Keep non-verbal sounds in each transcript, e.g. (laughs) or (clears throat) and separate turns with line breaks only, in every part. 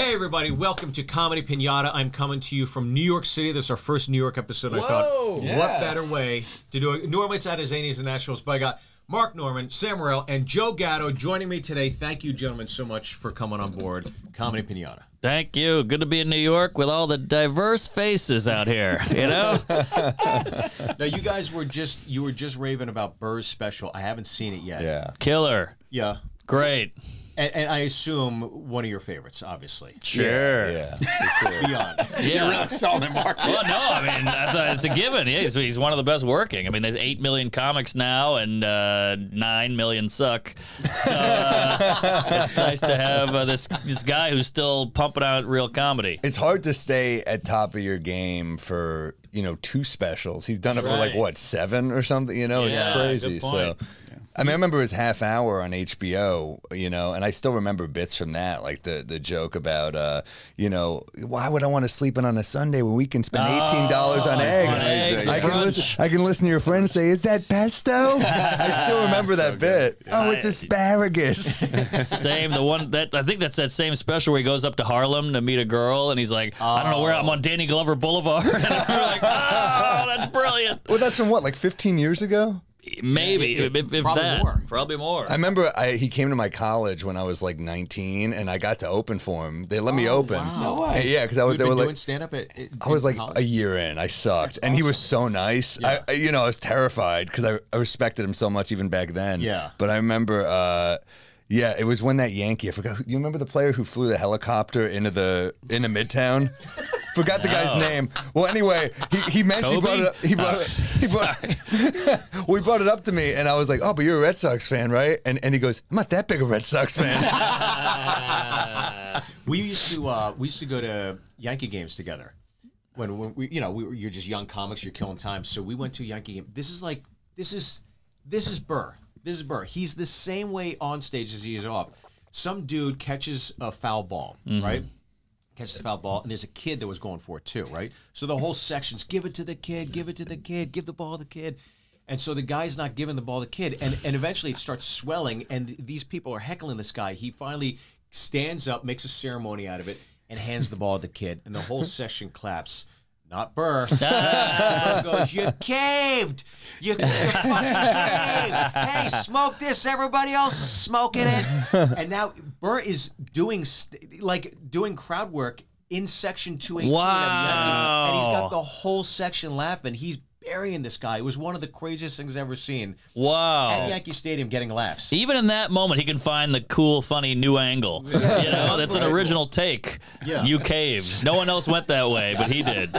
Right.
Hey everybody, welcome to Comedy Pinata. I'm coming to you from New York City. This is our first New York episode. I thought, what better way to do it? Normally it's at a Zanies and Nationals, but I got Mark Normand, Sam Morril, and Joe Gatto joining me today. Thank you, gentlemen, so much for coming on board Comedy Pinata.
Thank you. Good to be in New York with all the diverse faces out here. You know, (laughs) (laughs)
Now you guys were just you were just raving about Burr's special. I haven't seen it yet.
Yeah.
killer,
Yeah.
great,
And, and I assume one of your favorites, obviously.
sure.
Yeah. (laughs) for sure.
Beyond.
Yeah.
Selling it, Mark.
Well, no, I mean I thought it's a given. He's, he's one of the best working. I mean, there's eight million comics now, and uh, nine million suck. So uh, it's nice to have uh, this this guy who's still pumping out real comedy.
It's hard to stay at top of your game for you know two specials. He's done it for like what seven or something. You know,
Yeah,
it's crazy.
good
So. I mean, I remember his half hour on HBO, you know, and I still remember bits from that, like the the joke about, uh, you know, why would I want to sleep in on a Sunday when we can spend eighteen dollars on
on
eggs?
eggs
I can
brunch.
listen. I can listen to your friends say, "Is that pesto?" (laughs) I still remember that bit. Oh, it's asparagus. (laughs)
Same, the one that I think that's that same special where he goes up to Harlem to meet a girl, and he's like, I don't know where I'm on Danny Glover Boulevard. (laughs) and we're like, oh, that's brilliant.
well, that's from what, like fifteen years ago.
Maybe
Yeah,
if, if
probably
that,
more.
probably more.
I remember I, he came to my college when I was like 19, and I got to open for him. They let me open.
wow.
No way.
Yeah, because I was they were
doing
like.
stand up at, at
I was like
college?
a year in. I sucked, and he was so nice. I, I, you know, I was terrified because I, I respected him so much even back then.
Yeah.
But I remember, uh, yeah, it was when that Yankee. I forgot. You remember the player who flew the helicopter into the into Midtown? (laughs) Forgot the guy's name. Well, anyway, he, he mentioned he brought it up. He brought it. He brought. (laughs) well, he brought it up to me, and I was like, "Oh, but you're a Red Sox fan, right?" And and he goes, "I'm not that big a Red Sox fan." (laughs)
We used to uh, we used to go to Yankee games together. When, when we, you know, we were, you're just young comics, you're killing time. So we went to Yankee game. This is like, this is, this is Burr. This is Burr. He's the same way on stage as he is off. Some dude catches a foul ball, mm-hmm. right? Catches a foul ball, and there's a kid that was going for it too, right? So the whole section's give it to the kid, give it to the kid, give the ball to the kid. And so the guy's not giving the ball to the kid. And, and eventually it starts swelling, and these people are heckling this guy. He finally stands up, makes a ceremony out of it, and hands the ball to the kid. And the whole (laughs) session claps. Not Burr. (laughs) Burr goes, You caved! You, you fucking caved! Hey, smoke this. Everybody else is smoking it. And now Burr is doing st- like doing crowd work in section 218 of Yankee. And he's got the whole section laughing. He's burying this guy. It was one of the craziest things I've ever seen
Wow. at.
Yankee Stadium getting laughs.
Even in that moment, he can find the cool, funny new angle. You know, that's an original take.
Yeah.
You caved. No one else went that way, but he did.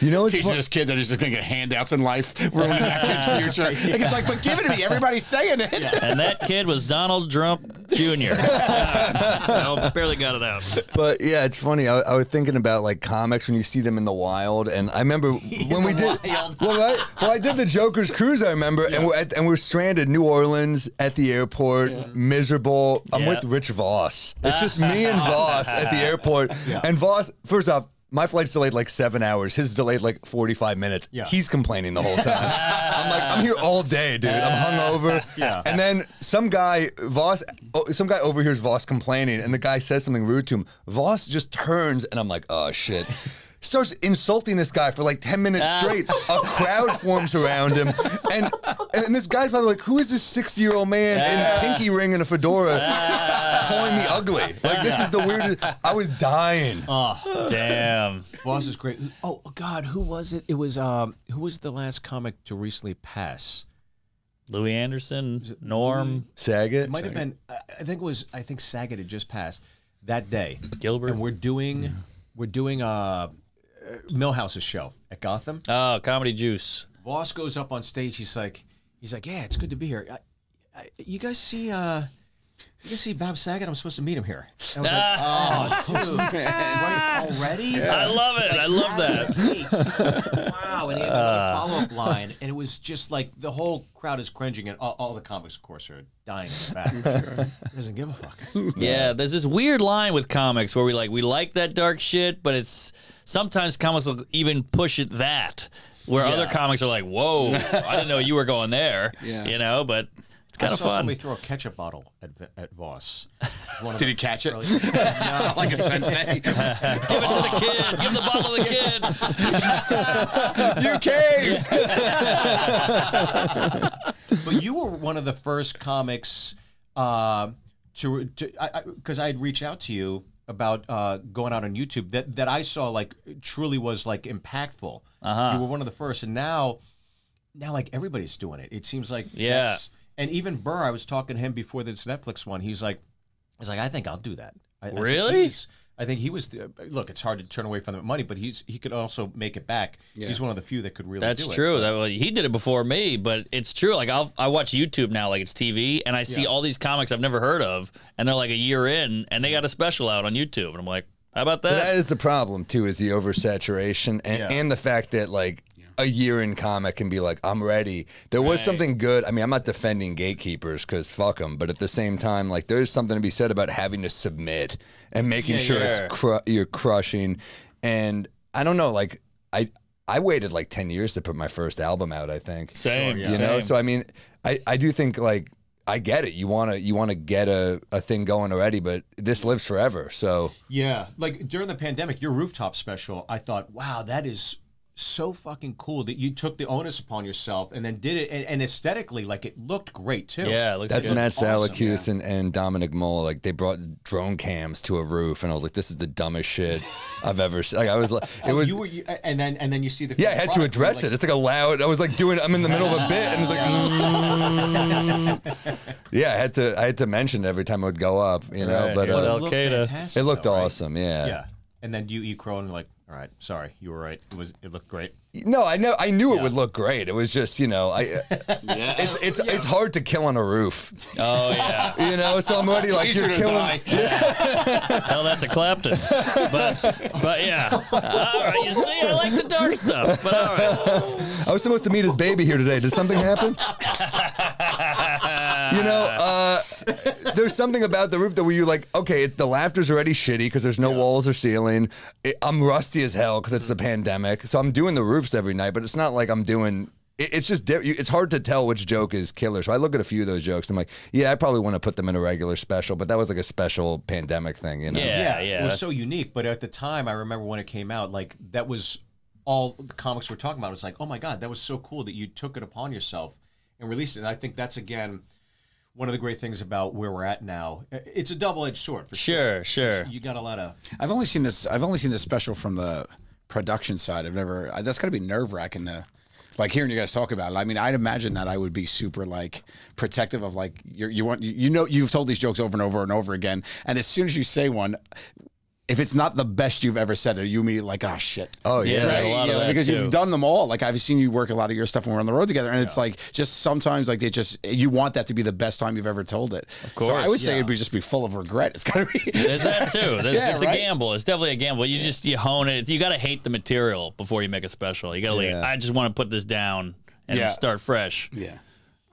You know what's
Teaching
fun-
this kid that he's just gonna get handouts in life, ruining that kid's future. (laughs) Like, it's like, but give it to me. Everybody's saying it.
And that kid was Donald Trump Jr. I (laughs) barely got it out.
But yeah, it's funny. I, I was thinking about like comics when you see them in the wild, and I remember (laughs) when we did.
wild.
Well, right, well, I did the Joker's cruise. I remember, and we're at, and we're stranded New Orleans at the airport, miserable. I'm
Yeah.
with Rich Voss. It's just (laughs) me and Voss at the airport, and Voss. First off. My flight's delayed like seven hours. His delayed like 45 minutes.
Yeah.
He's complaining the whole time. I'm like, I'm here all day, dude. I'm hungover.
Yeah.
And then some guy, Voss, oh, some guy overhears Voss complaining, and the guy says something rude to him. Voss just turns, and I'm like, oh shit. Starts insulting this guy for like 10 minutes straight. A crowd forms around him. And and this guy's probably like, who is this 60 year old man in pinky ring and a fedora calling me ugly? Like, this is the weirdest. I was dying.
Oh, damn.
Voss is great. Oh God, who was it? It was um, who was the last comic to recently pass?
Louie Anderson, Norm,
Saget.
It might have been. I I think it was. I think Saget had just passed that day,
Gilbert.
and we're doing we're doing uh, uh, Millhouse's show at Gotham.
Oh, Comedy Juice.
Voss goes up on stage. He's like, he's like, yeah, it's good to be here. I, I, you guys see, uh, you guys see Bob Saget? I'm supposed to meet him here. I was like, (laughs) oh, oh, dude, right already?
I love it. I love that.
wow, and he had another uh. follow up line, and it was just like the whole crowd is cringing, and all, all the comics, of course, are dying in the back. (laughs) He doesn't give a fuck.
Yeah, there's this weird line with comics where we like we like that dark shit, but it's sometimes comics will even push it that where other comics are like, "Whoa, I didn't know you were going there." (laughs)
Yeah.
You know, but it's
I
kind of
saw
fun.
somebody throw a ketchup bottle at, at Voss. one of
Did he catch it?
early- (laughs)
like a sensei.
Give it to the kid. Give the bottle to the kid.
you caved.
but you were one of the first comics uh, to to because I, had reached out to you about uh, going out on YouTube that that I saw like truly was like impactful. Uh-huh. You were one of the first, and now now like everybody's doing it. It seems like
Yeah.
that's- And even Burr, I was talking to him before this Netflix one. He's like, he's like, I think I'll do that. I, I think
Really?
I think he was. The, look, it's hard to turn away from the money, but he's he could also make it back. He's one of the few that could really.
That's
do it.
true. That well, he did it before me, but it's true. Like I'll I watch YouTube now, like it's TV, and I see
Yeah.
all these comics I've never heard of, and they're like a year in, and they got a special out on YouTube, and I'm like, how about that?
That is the problem too, is the oversaturation and,
Yeah.
and the fact that like a year in comic can be like, I'm ready. There was something good. I mean, I'm not defending gatekeepers because fuck them, but at the same time, like there's something to be said about having to submit and making
Yeah,
sure
yeah.
it's cru- you're crushing. And I don't know, like I I waited like ten years to put my first album out. I think
Same,
Sure, yeah.
you know.
same.
So I mean, I I do think like. I get it. You want to you want to get a, a thing going already, but this lives forever. So
Yeah, like during the pandemic, your rooftop special, I thought, wow, that is so fucking cool that you took the onus upon yourself and then did it, and, and aesthetically, like it looked great too.
yeah, it looks
That's
good.
Matt
awesome,
Salacuse and, and Dominic Mole. Like they brought drone cams to a roof, and I was like, "This is the dumbest shit I've ever seen." Like I was like, it
Oh,
was.
you were, you, and then and then you see the
yeah, I had to address
like,
it. It's like a loud. I was like doing. I'm in the middle of a bit, and it's like. mm. (laughs) yeah, I had to. I had to mention it every time it would go up. You know,
Right,
but uh,
it
Al
looked
Qaeda.
it looked
though, right?
awesome. Yeah.
Yeah, and then you eat crow and like, all right, sorry, you were right. It was it looked great.
No, I know. I knew it would look great. It was just, you know, I. (laughs) It's it's it's hard to kill on a roof.
Oh yeah,
You know, so I'm already like
Easier
you're
to
killing.
die. (laughs)
tell that to Clapton. But but yeah, all right. You see, I like the dark stuff. But all right,
I was supposed to meet his baby here today. Did something happen? (laughs) you know, (laughs) uh, there's something about the roof that where you like, okay, it, the laughter's already shitty because there's no walls or ceiling. It, I'm rusty as hell because it's the pandemic. So I'm doing the roofs every night, but it's not like I'm doing. It, it's just di- you- it's hard to tell which joke is killer. So I look at a few of those jokes. And I'm like, yeah, I probably want to put them in a regular special, but that was like a special pandemic thing, you know?
Yeah. Yeah.
It was so unique, but at the time, I remember when it came out, like that was all the comics were talking about. It was like, oh my god, that was so cool that you took it upon yourself and released it. And I think that's again one of the great things about where we're at now. Uh, it's a double-edged sword for
sure, sure.
You got a lot of
I've only seen this. I've only seen this special from the production side. I've never. That's got to be nerve wracking to, like hearing you guys talk about it. I mean, I'd imagine that I would be super like protective of like you're, you want you, you know you've told these jokes over and over and over again, and as soon as you say one. If it's not the best you've ever said, are you immediately like, oh shit?
Oh,
Yeah,
yeah.
there's a lot
Yeah,
of that
because
too.
you've done them all. Like I've seen you work a lot of your stuff when we're on the road together, and it's like just sometimes like it just you want that to be the best time you've ever told it. Of
course,
so I would say it'd be just be full of regret. It's gotta be.
There's that too. (laughs) There's,
Yeah,
it's
right?
a gamble. It's definitely a gamble. You just you hone it. You got to hate the material before you make a special. You got to
Yeah.
like, I just want to put this down and
Yeah.
start fresh.
yeah.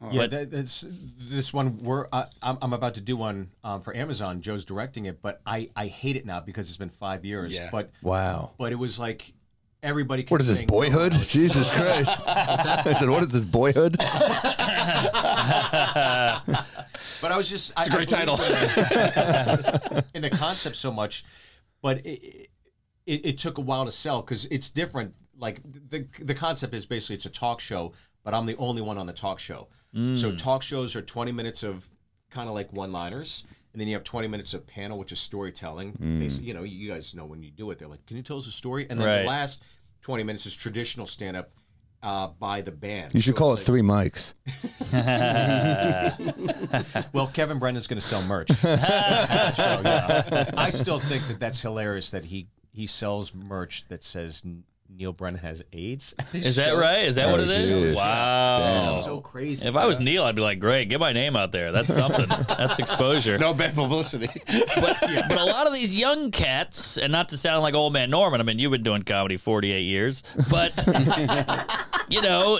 Yeah. That, that's this one. We're I, I'm, I'm about to do one um, for Amazon. Joe's directing it, but I I hate it now because it's been five years.
Yeah.
But
Wow.
but it was like everybody.
What is this,
saying
boyhood?
and I was-
Jesus Christ. I said, what is this, boyhood? (laughs)
But I was just it's
a great title.
In the, (laughs) in the concept so much, but it, it, it took a while to sell because it's different. Like the the concept is basically it's a talk show, but I'm the only one on the talk show. So talk shows are 20 minutes of kind of like one liners. And then you have 20 minutes of panel, which is storytelling. Basically, you know, you guys know when you do it, they're like, "Can you tell us a story?" And then
Right.
the last 20 minutes is traditional stand-up uh, by the band.
You should
So
call it
it's
three mics. (laughs)
Well, Kevin Brennan's going to sell merch. (laughs) So, yeah. I still think that that's hilarious that he he sells merch that says Neal Brennan has AIDS. (laughs)
Is that right? Is that
Oh,
what it is?
geez.
Wow.
That's so crazy.
If I was Neal, I'd be like, great, get my name out there. That's something. (laughs) That's exposure.
No bad publicity. (laughs)
But, but a lot of these young cats, and not to sound like old man Normand, I mean, you've been doing comedy 48 years, but, you know,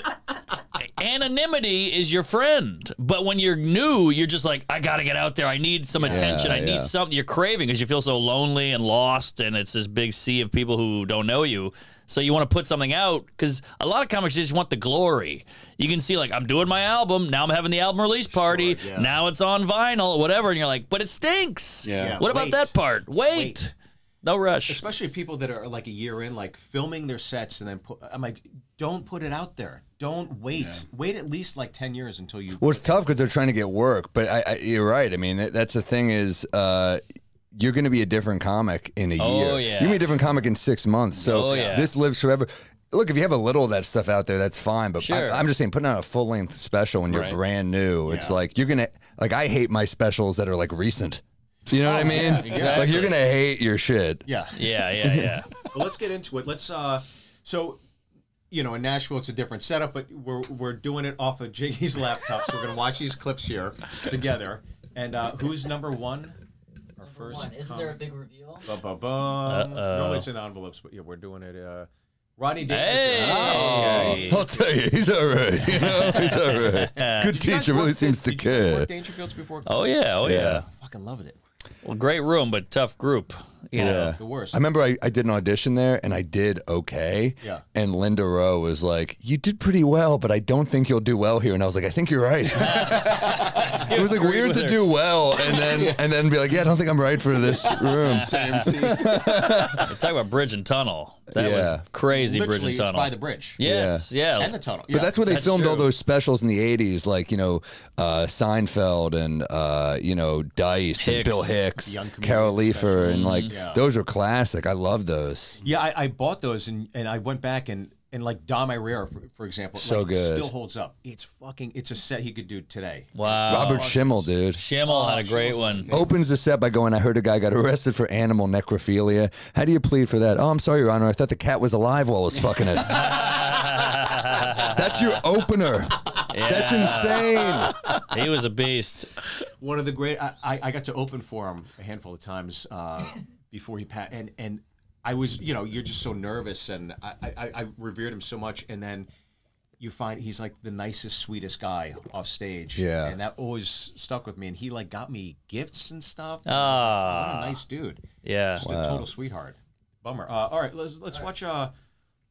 anonymity is your friend. But when you're new, you're just like, I got to get out there. I need some attention. I
yeah.
need something. You're craving because you feel so lonely and lost, and it's this big sea of people who don't know you. So you want to put something out because a lot of comics just want the glory. You can see like I'm doing my album now. I'm having the album release party.
yeah.
Now it's on vinyl, whatever, and you're like, but it stinks.
Yeah.
Yeah.
What about that part? Wait.
Wait.
No rush.
especially people that are like a year in, like filming their sets and then put. I'm like, don't put it out there. Don't wait. Wait at least like ten years until you.
Well, it's tough because they're trying to get work. But I, I, you're right. I mean, that's the thing is, uh, you're going to be a different comic in a
Oh,
year.
yeah.
You're gonna be a different comic in six months. So
Oh, yeah.
this lives forever. Look, if you have a little of that stuff out there, that's fine. But
Sure.
I, am just saying, putting out a full length special when you're
Right.
brand new, it's like you're gonna like. I hate my specials that are like recent. Do you know what I mean? Like
exactly.
you're gonna hate your shit.
Yeah.
yeah, yeah, yeah. (laughs)
Well, let's get into it. Let's. uh So, you know, in Nashville, it's a different setup, but we're we're doing it off of Jiggy's laptop, so we're gonna watch these clips here together. And uh who's number one? Our first.
One. Isn't there a big reveal?
Ba ba bum. Normally it's in envelopes, but yeah, we're doing it. Uh, Rodney
Hey.
Dangerfield.
I'll tell you, he's all right. (laughs) You know, he's all right. (laughs) Good
Did you guys
teacher really seems to
did you guys
care.
Dangerfields before?
Oh yeah, oh yeah.
Yeah.
Fucking loving it.
Well, great room, but tough group. You know.
The worst.
I remember I, I did an audition there and I did okay.
Yeah.
And Linda Rowe was like, You did pretty well, but I don't think you'll do well here. And I was like, I think you're right. (laughs) it was like weird to
her.
do well and then and then be like, Yeah, I don't think I'm right for this room. (laughs)
Same (laughs) Talk about bridge and tunnel. That
Yeah.
was crazy bridge
Literally,
and
it's
tunnel.
by the bridge.
yes, yeah.
And the tunnel.
But
Yeah.
that's where they
That's
filmed all those specials in the '80s, like you know uh, Seinfeld and uh, you know Dice and Bill Hicks, Carol Leifer, and like
Yeah.
those are classic. I love those.
Yeah, I, I bought those and, and I went back and and like Dom Irrera, for, for example,
So
like,
good.
still holds up. It's fucking. It's a set he could do today.
wow.
Robert Schimmel, dude.
Schimmel had a great
Schimmel's
one.
my
opens the set by going, I heard a guy got arrested for animal necrophilia. How do you plead for that? Oh, I'm sorry, Your Honor. I thought the cat was alive while I was fucking it. (laughs) That's your opener. That's insane.
He was a beast.
One of the great. I, I, I got to open for him a handful of times uh, before he passed, and and I was, you know, you're just so nervous, and I, I I revered him so much, and then. You find he's like the nicest, sweetest guy off stage.
Yeah.
And that always stuck with me. And he like got me gifts and stuff.
Ah.
What a nice dude.
Yeah.
Just a total sweetheart. Bummer. Uh, all right, let's let's watch uh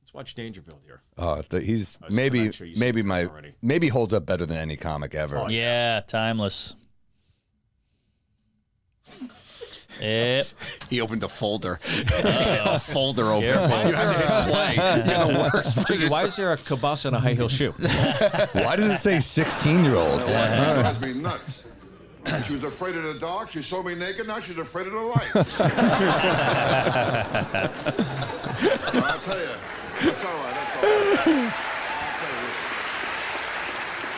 let's watch Dangerfield here.
Oh, the, he's
it's
maybe
Tonight
maybe my
already.
maybe holds up better than any comic ever.
Yeah, timeless. Yep. (laughs)
He opened a folder. (laughs) a folder open.
Careful.
You have to hit play. You're the worst.
Jiggy, why is there a kibasa and a high heel shoe? (laughs)
Why does it say 16 year olds?
That drives me nuts. She was afraid of the dark. She saw me naked. Now she's afraid of the light. Well, I'll tell you. That's all right. That's all right. I'll tell you.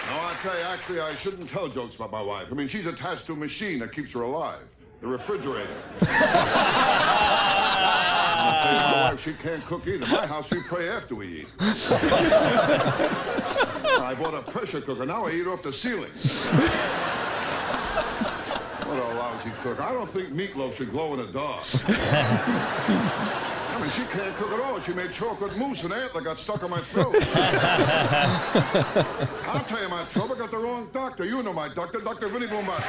No, I'll tell you. Actually, I shouldn't tell jokes about my wife. I mean, she's attached to a machine that keeps her alive. The refrigerator. I'll tell you, my wife, she can't cook either. My house, we pray after we eat. (laughs) I bought a pressure cooker. Now I eat off the ceiling. What a lousy cook. I don't think meatloaf should glow in the dark. (laughs) I mean, she can't cook at all. She made chocolate mousse and antler got stuck in my throat. (laughs) I'll tell you my trouble. Got the wrong doctor. You know my doctor, Dr. Vinny Boombatz.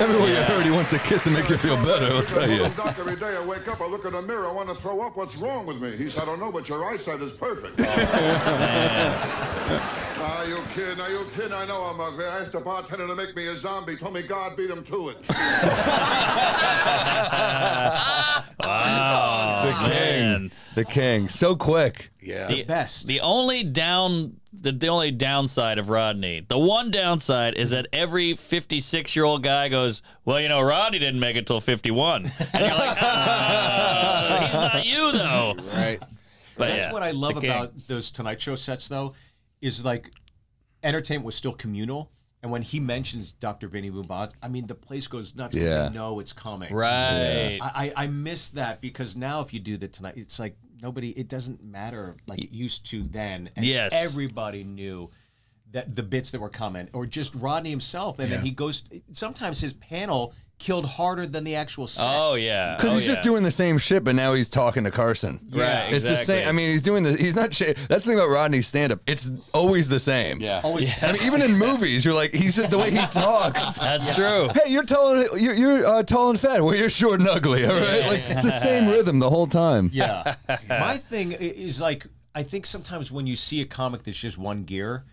Everywhere you heard, he wants to kiss and make you feel better, I'll tell you.
Doctor, every day I wake up, I look in the mirror, I want to throw up. What's wrong with me? He said, I don't know, but your eyesight is perfect. (laughs) Are you kidding? Are you kidding? I know I'm ugly. I asked the bartender to make me a zombie. Told me God beat him to it. (laughs) (laughs)
the king.
Man.
The king. So quick.
Yeah.
The
best.
The only down the, the only downside of Rodney, the one downside is that every 56 year old guy goes, Well, you know, Rodney didn't make it till 51. And you're like, ah, (laughs) he's not you though.
Right.
But
That's
yeah,
what I love about those Tonight Show sets, though, is like entertainment was still communal. And when he mentions Dr. Vinny Boomba, I mean, the place goes nuts. 'cause
Yeah.
They know it's coming.
Right.
I, I I miss that because now if you do the tonight, it's like nobody. It doesn't matter like it used to then. And
Yes.
everybody knew that the bits that were coming, or just Rodney himself, and then he goes. Sometimes his panel killed harder than the actual set.
Oh yeah.
Because
oh,
he's just doing the same shit, but now he's talking to Carson.
Right,
It's the same. I mean, he's doing the. He's not. Sh- that's the thing about Rodney's stand-up. It's always the same.
Yeah.
Always
I mean, even in (laughs) movies, you're like, he's just the way he talks. (laughs)
That's true.
Hey, you're tall. and- You're, you're uh, tall and fat. Well, you're short and ugly. All right, like it's the same rhythm the whole time.
Yeah. My thing is like I think sometimes when you see a comic that's just one gear,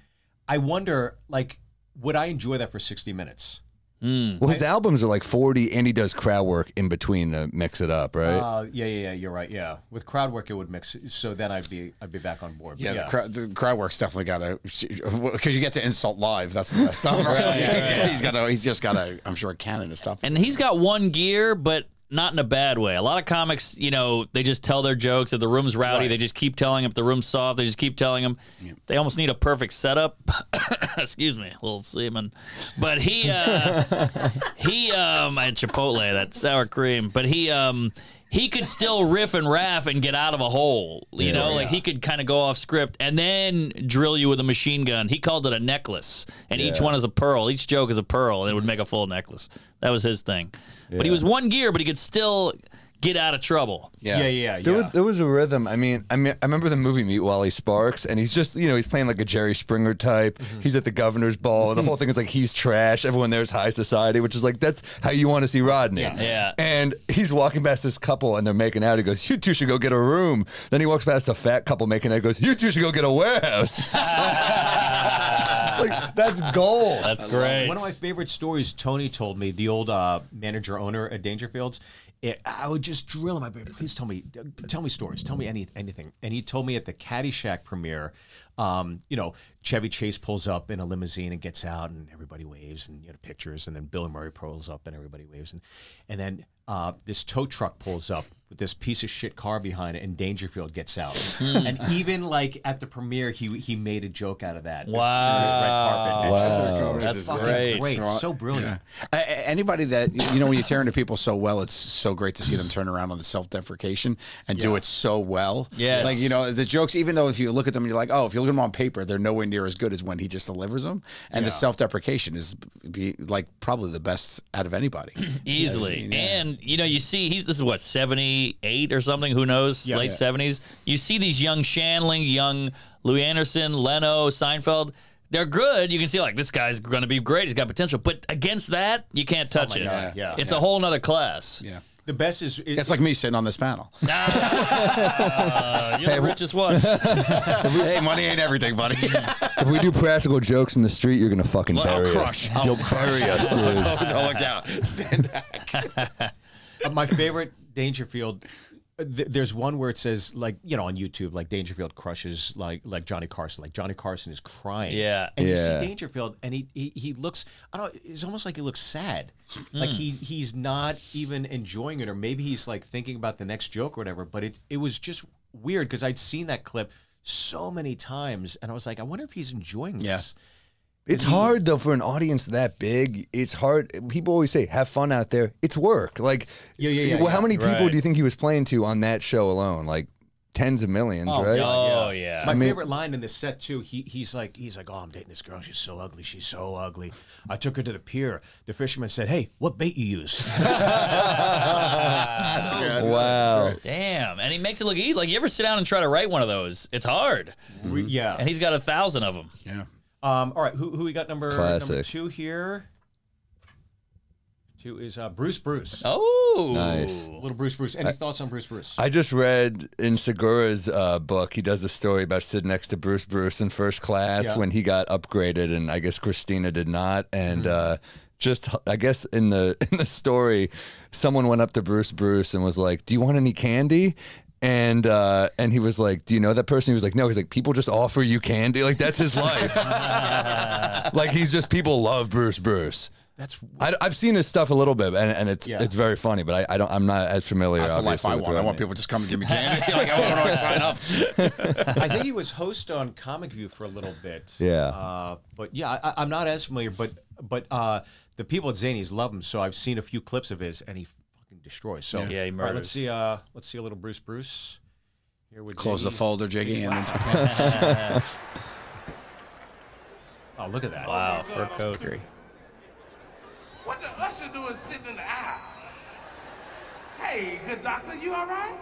I wonder like would I enjoy that for 60 minutes?
Well, his albums are like 40, and he does crowd work in between to mix it up, right?
Uh, yeah, yeah, yeah, you're right. Yeah. With crowd work it would mix so then I'd be I'd be back on board. But
Yeah, The, crowd, the crowd work's definitely got to because you get to insult live. That's the best stuff. (laughs) Right? (laughs) he's got to. He's just got a. I'm sure a cannon of stuff.
And he's got one gear, but not in a bad way. A lot of comics, you know, they just tell their jokes. If the room's rowdy, they just keep telling them. If the room's soft, they just keep telling them. They almost need a perfect setup. (coughs) Excuse me, a little semen. But he, uh, (laughs) he, um, had Chipotle, that sour cream. But he, um, he could still riff and raff and get out of a hole. You know, oh, like he could kind of go off script and then drill you with a machine gun. He called it a necklace, and each one is a pearl. Each joke is a pearl, and it would make a full necklace. That was his thing. But he was one gear, but he could still get out of trouble.
yeah, yeah, yeah.
There, was, there was a rhythm. I mean, I mean, I remember the movie Meet Wally Sparks, and he's just, you know, he's playing like a Jerry Springer type.
Mm-hmm.
He's at the governor's ball. And the whole thing is like he's trash. Everyone there's high society, which is like that's how you want to see Rodney.
Yeah.
Yeah.
And he's walking past this couple, and they're making out. He goes, "You two should go get a room." Then he walks past a fat couple making out. He goes, "You two should go get a warehouse." (laughs) it's like that's gold.
That's great.
One of my favorite stories Tony told me, the old uh, manager owner at Dangerfields. It, I would just drill him. I'd be, please tell me, tell me stories, tell me any anything. And he told me at the Caddyshack premiere, um, you know, Chevy Chase pulls up in a limousine and gets out, and everybody waves and you know pictures, and then Bill Murray pulls up and everybody waves, and and then uh, this tow truck pulls up with this piece of shit car behind it, and Dangerfield gets out. and even like at the premiere, he he made a joke out of that.
Wow.
his red carpet.
Wow.
It's
That's great.
great. So brilliant.
A- a- Anybody that you know when you tear into people so well, it's so great to see them turn around on the self-deprecation and do it so well.
Yes.
like you know the jokes. Even though if you look at them, you're like, oh, if you look at them on paper, they're nowhere near as good as when he just delivers them. And the self-deprecation is be like probably the best out of anybody. (clears throat)
easily.
Yeah.
And you know, you see he's this is what seventy eight or something. Who knows?
Yeah.
Late
Yeah.
seventies. You see these young Shandling, young Louie Anderson, Leno, Seinfeld. They're good. You can see like this guy's going to be great. He's got potential. But against that, you can't touch oh it.
God, yeah.
It's a whole nother class.
yeah,
The best is it,
it's like me sitting on this panel. (laughs)
Uh, you're the richest one. (laughs)
hey, money ain't everything, buddy.
If we do practical jokes in the street, you're gonna fucking
I'll
bury
crush.
us. (laughs)
I'll
You'll bury us, dude.
oh, look out! Stand back.
uh, my favorite Dangerfield. Th- There's one where it says like you know on YouTube like Dangerfield crushes like like Johnny Carson. Like Johnny Carson is crying.
Yeah.
and you see Dangerfield and he, he he looks I don't know it's almost like he looks sad. Like he he's not even enjoying it or maybe he's like thinking about the next joke or whatever but it it was just weird because I'd seen that clip so many times and I was like I wonder if he's enjoying
Yeah.
This
It's hard though for an audience that big. It's hard. People always say, "Have fun out there." It's work. Like,
Yeah, yeah, yeah,
well, how
yeah.
many people
Right.
do you think he was playing to on that show alone? Like tens of millions,
Oh,
right?
God,
Oh, yeah.
My
I mean-
favorite line in this set too. He he's like he's like, oh, I'm dating this girl. She's so ugly. She's so ugly. I took her to the pier. The fisherman said, Hey, what bait you use? (laughs)
Wow.
Damn. And he makes it look easy. Like you ever sit down and try to write one of those? It's hard.
Re- yeah.
And he's got a thousand of them.
Yeah.
Um. All right. Who who we got number number two here? Two is uh, Bruce Bruce.
Oh,
Nice.
Little Bruce Bruce. Any thoughts on Bruce Bruce?
I just read in Segura's uh, book, he does a story about sitting next to Bruce Bruce in first class
Yeah.
when he got upgraded, and I guess Christina did not. And uh, just, I guess in the (laughs) in the story, someone went up to Bruce Bruce and was like, "Do you want any candy?" And uh, and he was like, "Do you know that person?" He was like, "No." He's like, "People just offer you candy, like that's his life. (laughs) like he's just people love Bruce Bruce."
That's
I, have seen his stuff a little bit, and, and it's
Yeah.
it's very funny, but I, I don't I'm not as familiar.
That's the life
obviously,
I
with
want. I want people to just come and give me (laughs) candy. like I want to sign up.
I think he was host on Comic View for a little bit.
Yeah.
Uh, but yeah, I, I'm not as familiar. But but uh, the people at Zanies love him, so I've seen a few clips of his, and he fucking destroys. So
Yeah, he
all right,
murders.
let's see. Uh, let's see a little Bruce Bruce. Here with
Close the folder, Jiggy, and then (laughs)
Oh, look at that!
wow, fur coat.
What the? usher doing
should do is sit in the aisle. Hey, good doctor, you all right?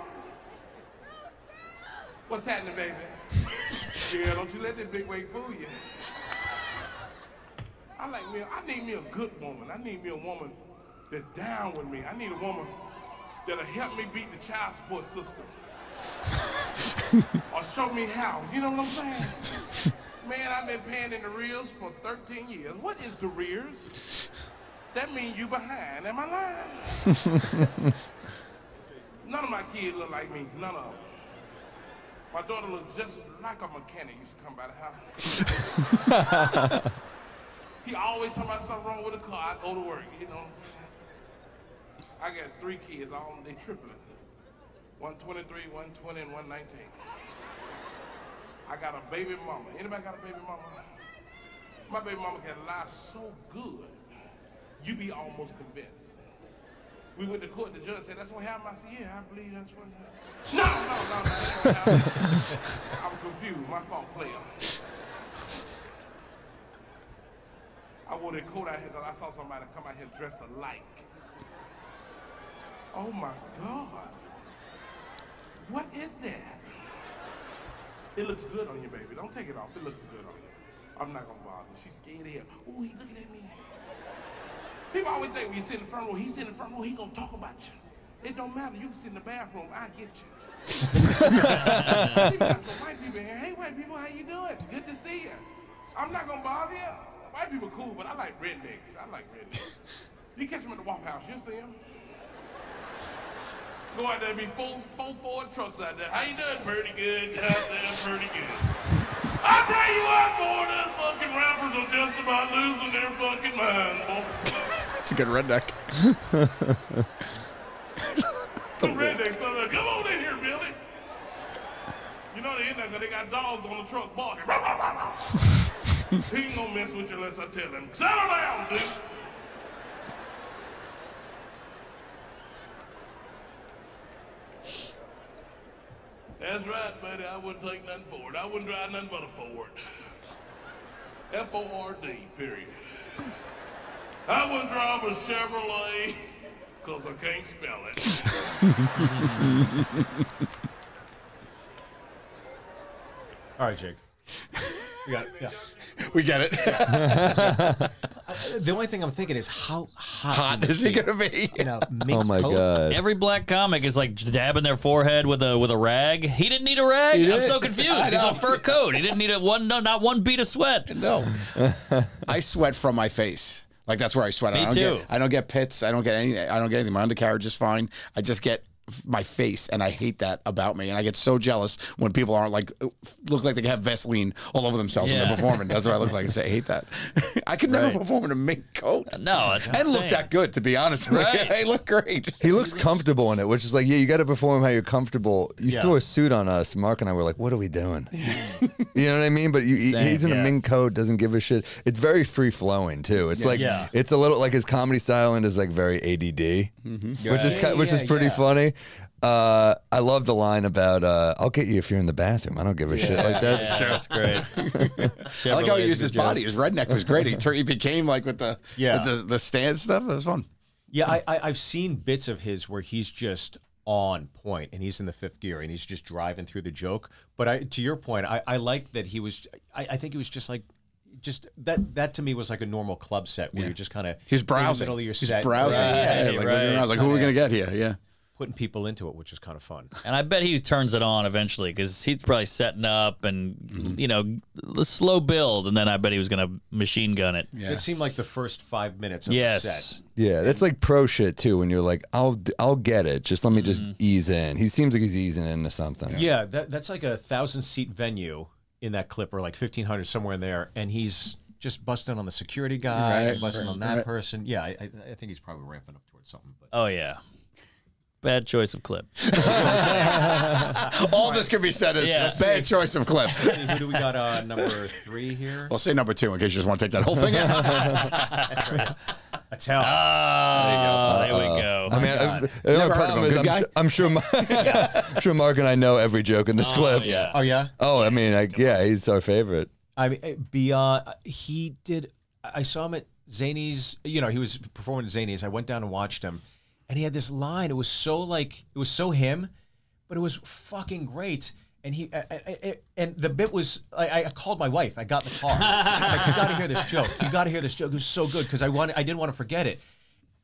What's happening, baby? (laughs) yeah, don't you let that big weight fool you. I like me. I need me a good woman. I need me a woman that's down with me. I need a woman that'll help me beat the child support system. or show me how. You know what I'm saying? Man, I've been paying in the rears for 13 years. What is the rears? That means you behind. Am I lying? None of my kids look like me. None of them. My daughter looks just like a mechanic used to come by the house. (laughs) he always tell me something wrong with the car. I go to work. You know what I'm saying? I got three kids. All they triplet. 123, 120, and 119. I got a baby mama. Anybody got a baby mama? My baby mama can lie so good, you be almost convinced. We went to court, the judge said, that's what happened. I said, yeah, I believe that's what happened. No, no, no, no, happened. I'm confused. My fault, player. I wore that coat out here because I saw somebody come out here dressed alike. Oh my God. What is that? It looks good on you, baby. Don't take it off. It looks good on you. I'm not gonna bother you. She's scared of here. Ooh, he looking at me. People always think when you sit in the front row, he sit in the front row, he gonna talk about you. It don't matter. You can sit in the bathroom. I get you. See, some white people here. Hey, white people, how you doing? Good to see you. I'm not gonna bother you. White people cool, but I like rednecks. I like rednecks. You catch them at the Waffle House, you'll see them. Go out there, be four, four Ford trucks out there. How you doing? Pretty good. Goddamn, pretty good. I tell you what, boy, them fucking rappers are just about losing their fucking mind, boy.
It's a good redneck. (laughs)
The rednecks are like, come on in here, Billy. You know they in there 'cause they got dogs on the truck barking. (laughs) he ain't gonna mess with you unless I tell him. Settle down, dude. That's right, buddy. I wouldn't take nothing for it. I wouldn't drive nothing but a Ford. F-O-R-D, period. I wouldn't drive a Chevrolet because I can't spell it. (laughs)
All right, Jake. We got it. Yeah. (laughs)
We get it. (laughs)
The only thing I'm thinking is how hot,
Hot is he gonna be?
You know, (laughs) mink
Oh my
coat.
god.
Every black comic is like dabbing their forehead with a with a rag. He didn't need a rag. I'm so confused. He's a fur coat. He didn't need a one no, not one bead of sweat.
No. I sweat from my face. Like that's where I sweat.
Me
I don't
too.
Get, I don't get pits. I don't get any. I don't get anything. My undercarriage is fine. I just get my face, and I hate that about me. And I get so jealous when people aren't like look like they have Vaseline all over themselves when they're performing. That's what I look like. I say I hate that. I could never
Right.
perform in a mink coat.
No, it's
and look that good, to be honest.
Right. (laughs)
I look great.
He looks comfortable in it, which is like, yeah, you got to perform how you're comfortable. You
Yeah.
threw a suit on us. Mark and I were like, what are we doing? (laughs) you know what I mean? But you,
Same,
he's in
yeah.
a mink coat, doesn't give a shit. It's very free flowing too. It's like
Yeah.
it's a little like his comedy style and is like very ADD, which is which is
yeah,
pretty
yeah.
funny. Uh, I love the line about uh, "I'll get you if you're in the bathroom." I don't give a shit. Like that's
Yeah, that's great. (laughs)
I like how he used his
joke.
body. His redneck was great. He, turned, he became like with the
Yeah.
with the, the stand stuff. That was fun.
Yeah, I, I, I've seen bits of his where he's just on point and he's in the fifth gear and he's just driving through the joke. But I, to your point, I, I like that he was. I, I think he was just like. Just that that to me was like a normal club set where you're just kind of
He was browsing.
in the middle of your
He's
set,
browsing.
right,
yeah,
right,
like,
right.
I was like, who are we gonna get here? Yeah.
Putting people into it, which is kind of fun.
And I bet he turns it on eventually because he's probably setting up and
Mm-hmm.
you know the slow build, and then I bet he was gonna machine gun it.
Yeah.
It seemed like the first five minutes of the
Yes.
set.
yeah, that's like pro shit too. When you're like, "I'll I'll get it. Just let me just ease in." He seems like he's easing into something.
Yeah, that, that's like a thousand seat venue in that clip, or like fifteen hundred somewhere in there, and he's just busting on the security guy,
Right,
busting
right,
on that
right.
person. Yeah, I, I, I think he's probably ramping up towards something. But
Oh yeah, bad choice of clip.
All this could be said as
Yeah.
bad choice of clip.
who do we got uh, number three here?
I'll say number two in case you just want to take that whole thing out. (laughs)
Attell.
Oh, there we go.
I mean,
God.
I, the
Never
only
heard of
problem
him.
is
Good
I'm,
guy?
su- I'm sure, Mar- (laughs) I'm sure Mark and I know every joke in this clip.
yeah.
oh yeah.
Oh, I mean, like, yeah, he's our favorite.
I mean, eh, beyond he did. I saw him at Zany's. You know, he was performing at Zany's. I went down and watched him, and he had this line. It was so like it was so him, but it was fucking great. And he and the bit was I, I called my wife. I got in the car. like, you got to hear this joke. You got to hear this joke. It was so good because I wanted I didn't want to forget it.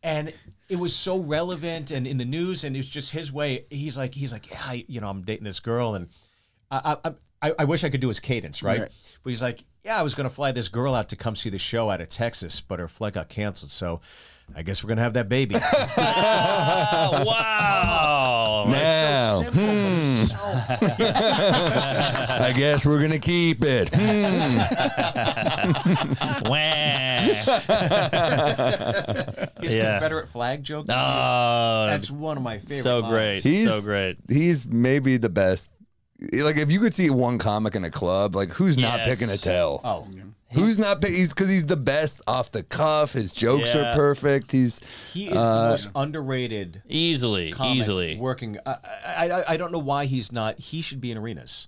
And it was so relevant and in the news, and it was just his way. He's like, he's like, yeah, I, you know, I'm dating this girl, and I, I, I, I wish I could do his cadence, right?
Right.
But he's like, yeah, I was going to fly this girl out to come see the show out of Texas, but her flight got canceled. So I guess we're going to have that baby.
Oh, (laughs) (laughs) wow.
Now,
so simple, but it's so (laughs)
I guess we're gonna keep it. Hmm.
His
Yeah.
Confederate flag joke.
Oh,
That's one of my favorite.
so
lines.
great.
He's
so great.
He's maybe the best. Like if you could see one comic in a club, like who's not
Yes.
picking Attell?
Oh,
Who's not picking? He's because he's the best off the cuff. His jokes
Yeah.
are perfect. He's
he is the uh, most underrated
Easily,
comic
easily.
working. I, I, I, I don't know why he's not. He should be in arenas.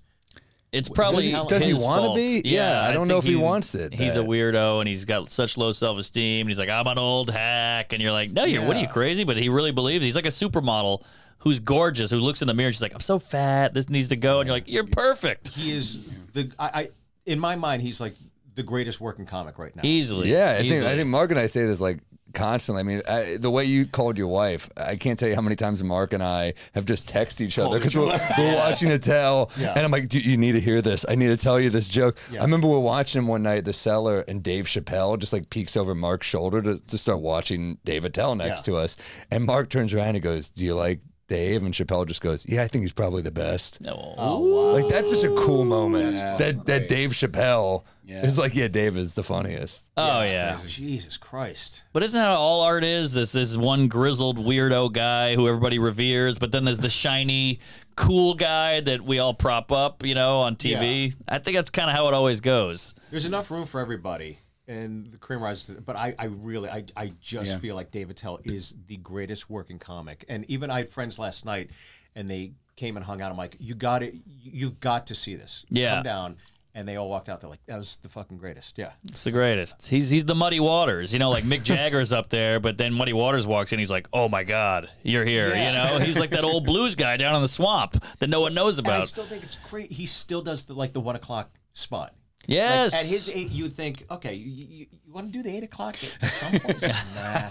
It's probably
Does he- does he
his
wanna
fault.
be? Yeah, I don't know
think
if he wants it,
He's a
that-
weirdo, and he's got such low self esteem. He's like, I'm an old hack, and you're like, No, you're. What are you
Yeah.
crazy? But he really believes he's like a supermodel who's gorgeous, who looks in the mirror. and She's like, I'm so fat. This needs to go, and you're like, You're perfect.
He is the. I, I in my mind, he's like the greatest working comic right now.
Easily.
yeah. I think
Easily.
I think Mark and I say this like constantly. I mean, I, the way you called your wife, I can't tell you how many times Mark and I have just texted each other because we're, we're (laughs) watching Attell,
Yeah.
and I'm like, "Dude, you need to hear this. I need to tell you this joke."
Yeah.
I remember we're watching him one night at the cellar, and Dave Chappelle just like peeks over Mark's shoulder to, to start watching Dave Attell next
Yeah.
to us, and Mark turns around and goes, "Do you like?" Dave and Chappelle just goes, "Yeah, I think he's probably the best."
No.
Oh, like that's such a cool moment.
Yeah.
that that Dave Chappelle
Yeah.
is like, yeah, Dave is the funniest.
Oh yeah.
Jesus Christ.
But isn't that all art is? This this one grizzled weirdo guy who everybody reveres, but then there's the shiny, cool guy that we all prop up, you know, on TV. I think that's kind of how it always goes.
There's enough room for everybody. And the cream rises, but I, I really, I, I just
Yeah.
feel like Dave Attell is the greatest working comic. And even I had friends last night, and they came and hung out. I'm like, you got it, you've got to see this.
Yeah.
come down. And they all walked out. They're like, that was the fucking greatest. Yeah,
It's the greatest. He's he's the Muddy Waters, you know, like Mick (laughs) Jagger's up there, but then Muddy Waters walks in. He's like, "Oh my God, you're here!" You know, he's like that old blues guy down in the swamp that no one knows
and I still think it's great. He still does the like the one o'clock spot.
Yes,
Like, at his age, you would think, okay, you want to do the eight o'clock at at (laughs) some point? nah.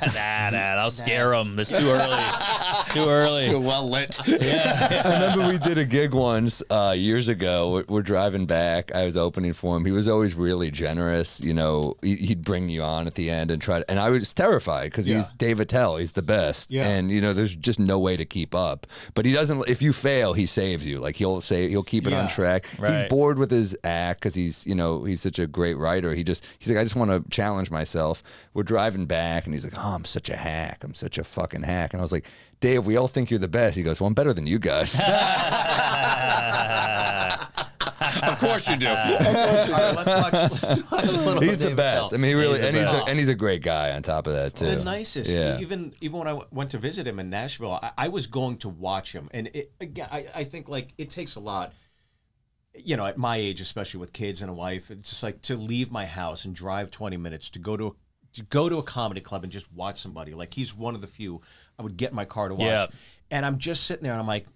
nah, nah, that'll scare him. It's too early. It's too early.
So well lit. (laughs)
I remember we did a gig once uh, years ago. We're, we're driving back. I was opening for him. He was always really generous. You know, he- he'd bring you on at the end and try. To, and I was terrified because he's Dave Attell. He's the best.
Yeah.
And you know, there's just no way to keep up. But he doesn't. If you fail, he saves you. Like he'll say he'll keep it on
Yeah.
track. He's bored with his act because he's you know he's such a great writer. He just he's like I just want to challenge myself. We're driving back and he's like, oh, I'm such a hack. I'm such a fucking hack. And I was like. Dave, we all think you're the best. He goes, Well, I'm better than you guys. (laughs) (laughs)
of course you do.
All right, let's watch, let's watch a (laughs)
he's the
David
best.
Tell.
I mean, he really,
He's
and he's a, and he's a great guy on top of that too.
the nicest.
Yeah.
Even even when I w- went to visit him in Nashville, I, I was going to watch him, and it, again, I, I think like it takes a lot. You know, at my age, especially with kids and a wife, it's just like to leave my house and drive twenty minutes to go to a, to go to a comedy club and just watch somebody. Like he's one of the few I would get in my car to watch,
Yeah.
and I'm just sitting there and I'm like.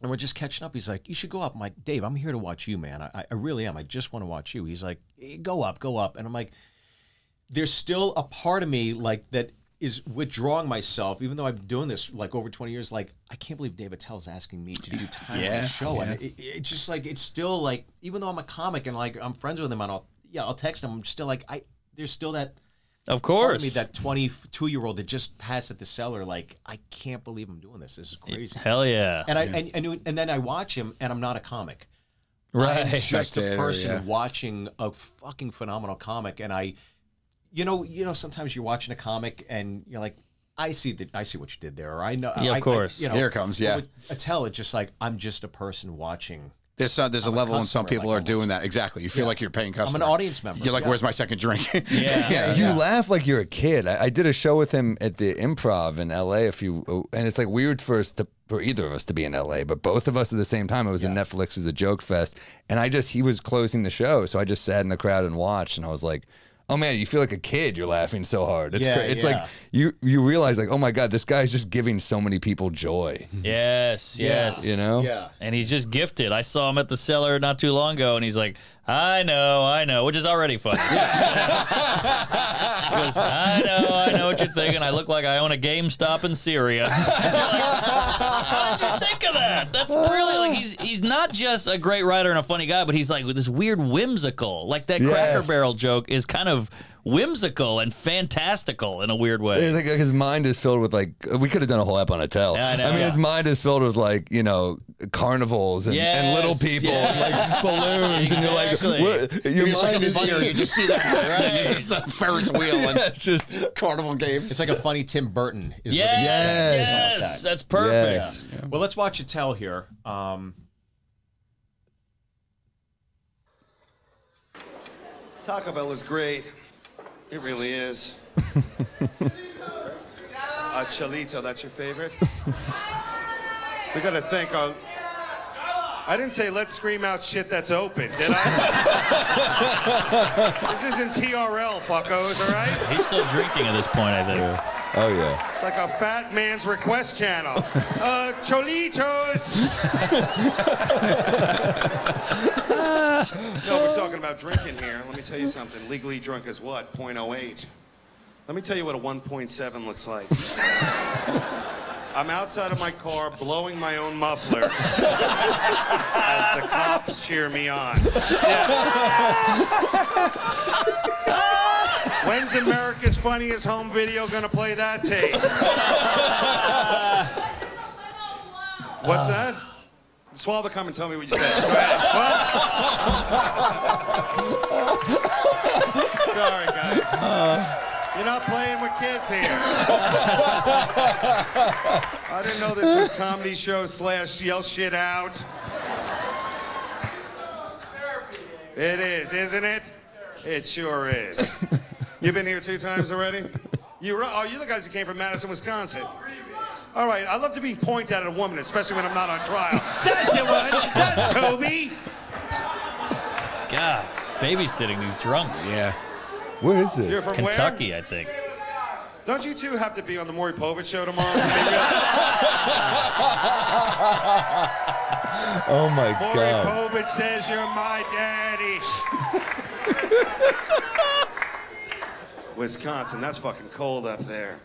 And we're just catching up. He's like, "You should go up." I'm like, "Dave, I'm here to watch you, man. I, I really am. I just want to watch you." He's like, "Eh, "Go up, go up." And I'm like, there's still a part of me like that is withdrawing myself, even though I've been doing this like over 20 years. Like, I can't believe Dave Attell's asking me to do time on the show. And it, it's just like it's still like, even though I'm a comic and like I'm friends with him, and I'll yeah, I'll text him. I'm still like, I there's still that
Of
part of
course.
me, that 22 year old that just passed at the cellar. Like, I can't believe I'm doing this. This is crazy.
Hell yeah.
And I and, and and then I watch him, and I'm not a comic.
Right.
I'm just a person
yeah.
watching a fucking phenomenal comic, and I, you know, you know, sometimes you're watching a comic and you're like, I see that, I see what you did there, or I know,
Yeah, of
I- I-
course.
you know,
Here it comes, yeah.
With uh, Attell, it's just like I'm just a person watching.
There's some, there's a
I'm a
level when some people
like,
are
almost.
doing that. Exactly. You feel
Yeah.
like you're paying
I'm an audience member.
You're like,
Yeah.
where's my second drink? (laughs)
Yeah.
Yeah, you laugh like you're a kid. I, I did a show with him at the Improv in L.A. a few, uh, and it's like weird for us to, for either of us to be in L.A., but both of us at the same time. It was in Netflix Is a Joke Fest, and I just he was closing the show, so I just sat in the crowd and watched, and I was like. Oh man, you feel like a kid. You're laughing so hard. It's
Yeah,
great. It's
yeah.
like you you realize like, oh my god, this guy's just giving so many people joy.
Yes, yes.
You know?
Yeah.
And he's just gifted. I saw him at the cellar not too long ago, and he's like, "I know, I know," which is already funny. (laughs) goes, "I know, I know what you're thinking. I look like I own a GameStop in Syria." (laughs) How did you think of that? That's brilliant. Like he's he's not just a great writer and a funny guy, but he's like with this weird whimsical. Like that Cracker
Yes.
Barrel joke is kind of whimsical and fantastical in a weird way.
It's like his mind is filled with like we could have done a whole ep on Attell.
Yeah, I know.
mean,
Yeah.
his mind is filled with like you know carnivals and, and little
Yes,
people and like
yes.
balloons, and you're like,
Exactly.
what- your
It's like
mind
a
is
funny- (laughs) you just see that right? (laughs) It's just a Ferris wheel and (laughs)
Yeah, it's just
carnival games.
It's like a funny Tim Burton. Is
Yes,
what
yes,
Yes.
That's perfect.
Yes.
Well, let's watch Attell here. Um,
Taco Bell is great. It really is. (laughs) uh, Cholito, that's your favorite? we gotta thank our. I didn't say let's scream out shit that's open, did I? (laughs) this isn't TRL, fuckos, all right?
He's still drinking at this point, I think.
Oh yeah.
It's like a fat man's request channel. (laughs) Uh, Cholitos! (laughs) no, we're talking about drinking here. Let me tell you something. Legally drunk is what? 0.08. Let me tell you what a 1.7 looks like. (laughs) I'm outside of my car blowing my own muffler as the cops cheer me on. Yeah. When's America's Funniest Home Video gonna play that tape? What's uh. that? Swallow the cum and tell me what you said. Sorry, guys. You're not playing with kids here. I didn't know this was comedy show slash yell shit out. It is, isn't it? It sure is. You've been here two times already? You ru- oh, you the guys who came from Madison, Wisconsin. All right, I love to be pointed at a woman, especially when I'm not on trial. That's the one. That's Kobe.
God, babysitting these drunks.
Yeah.
Where is
You're
this?
from
Kentucky, I think.
Don't you two have to be on the Maury Povich show tomorrow? (laughs) (laughs)
Oh my
Maury
god.
Povich says you're my daddy. (laughs) Wisconsin, that's fucking cold up there.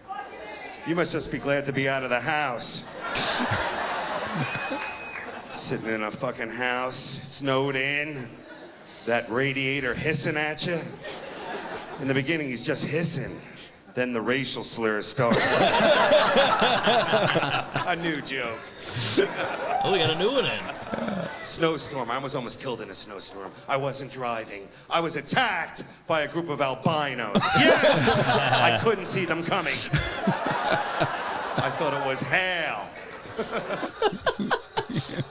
You must just be glad to be out of the house. (laughs) Sitting in a fucking house, snowed in, that radiator hissing at you. In the beginning, he's just hissing. Then the racial slurs started. (laughs) a new joke.
Oh, we got a new one in.
Snowstorm. I was almost killed in a snowstorm. I wasn't driving. I was attacked by a group of albinos. (laughs) Yes! I couldn't see them coming. I thought it was hail.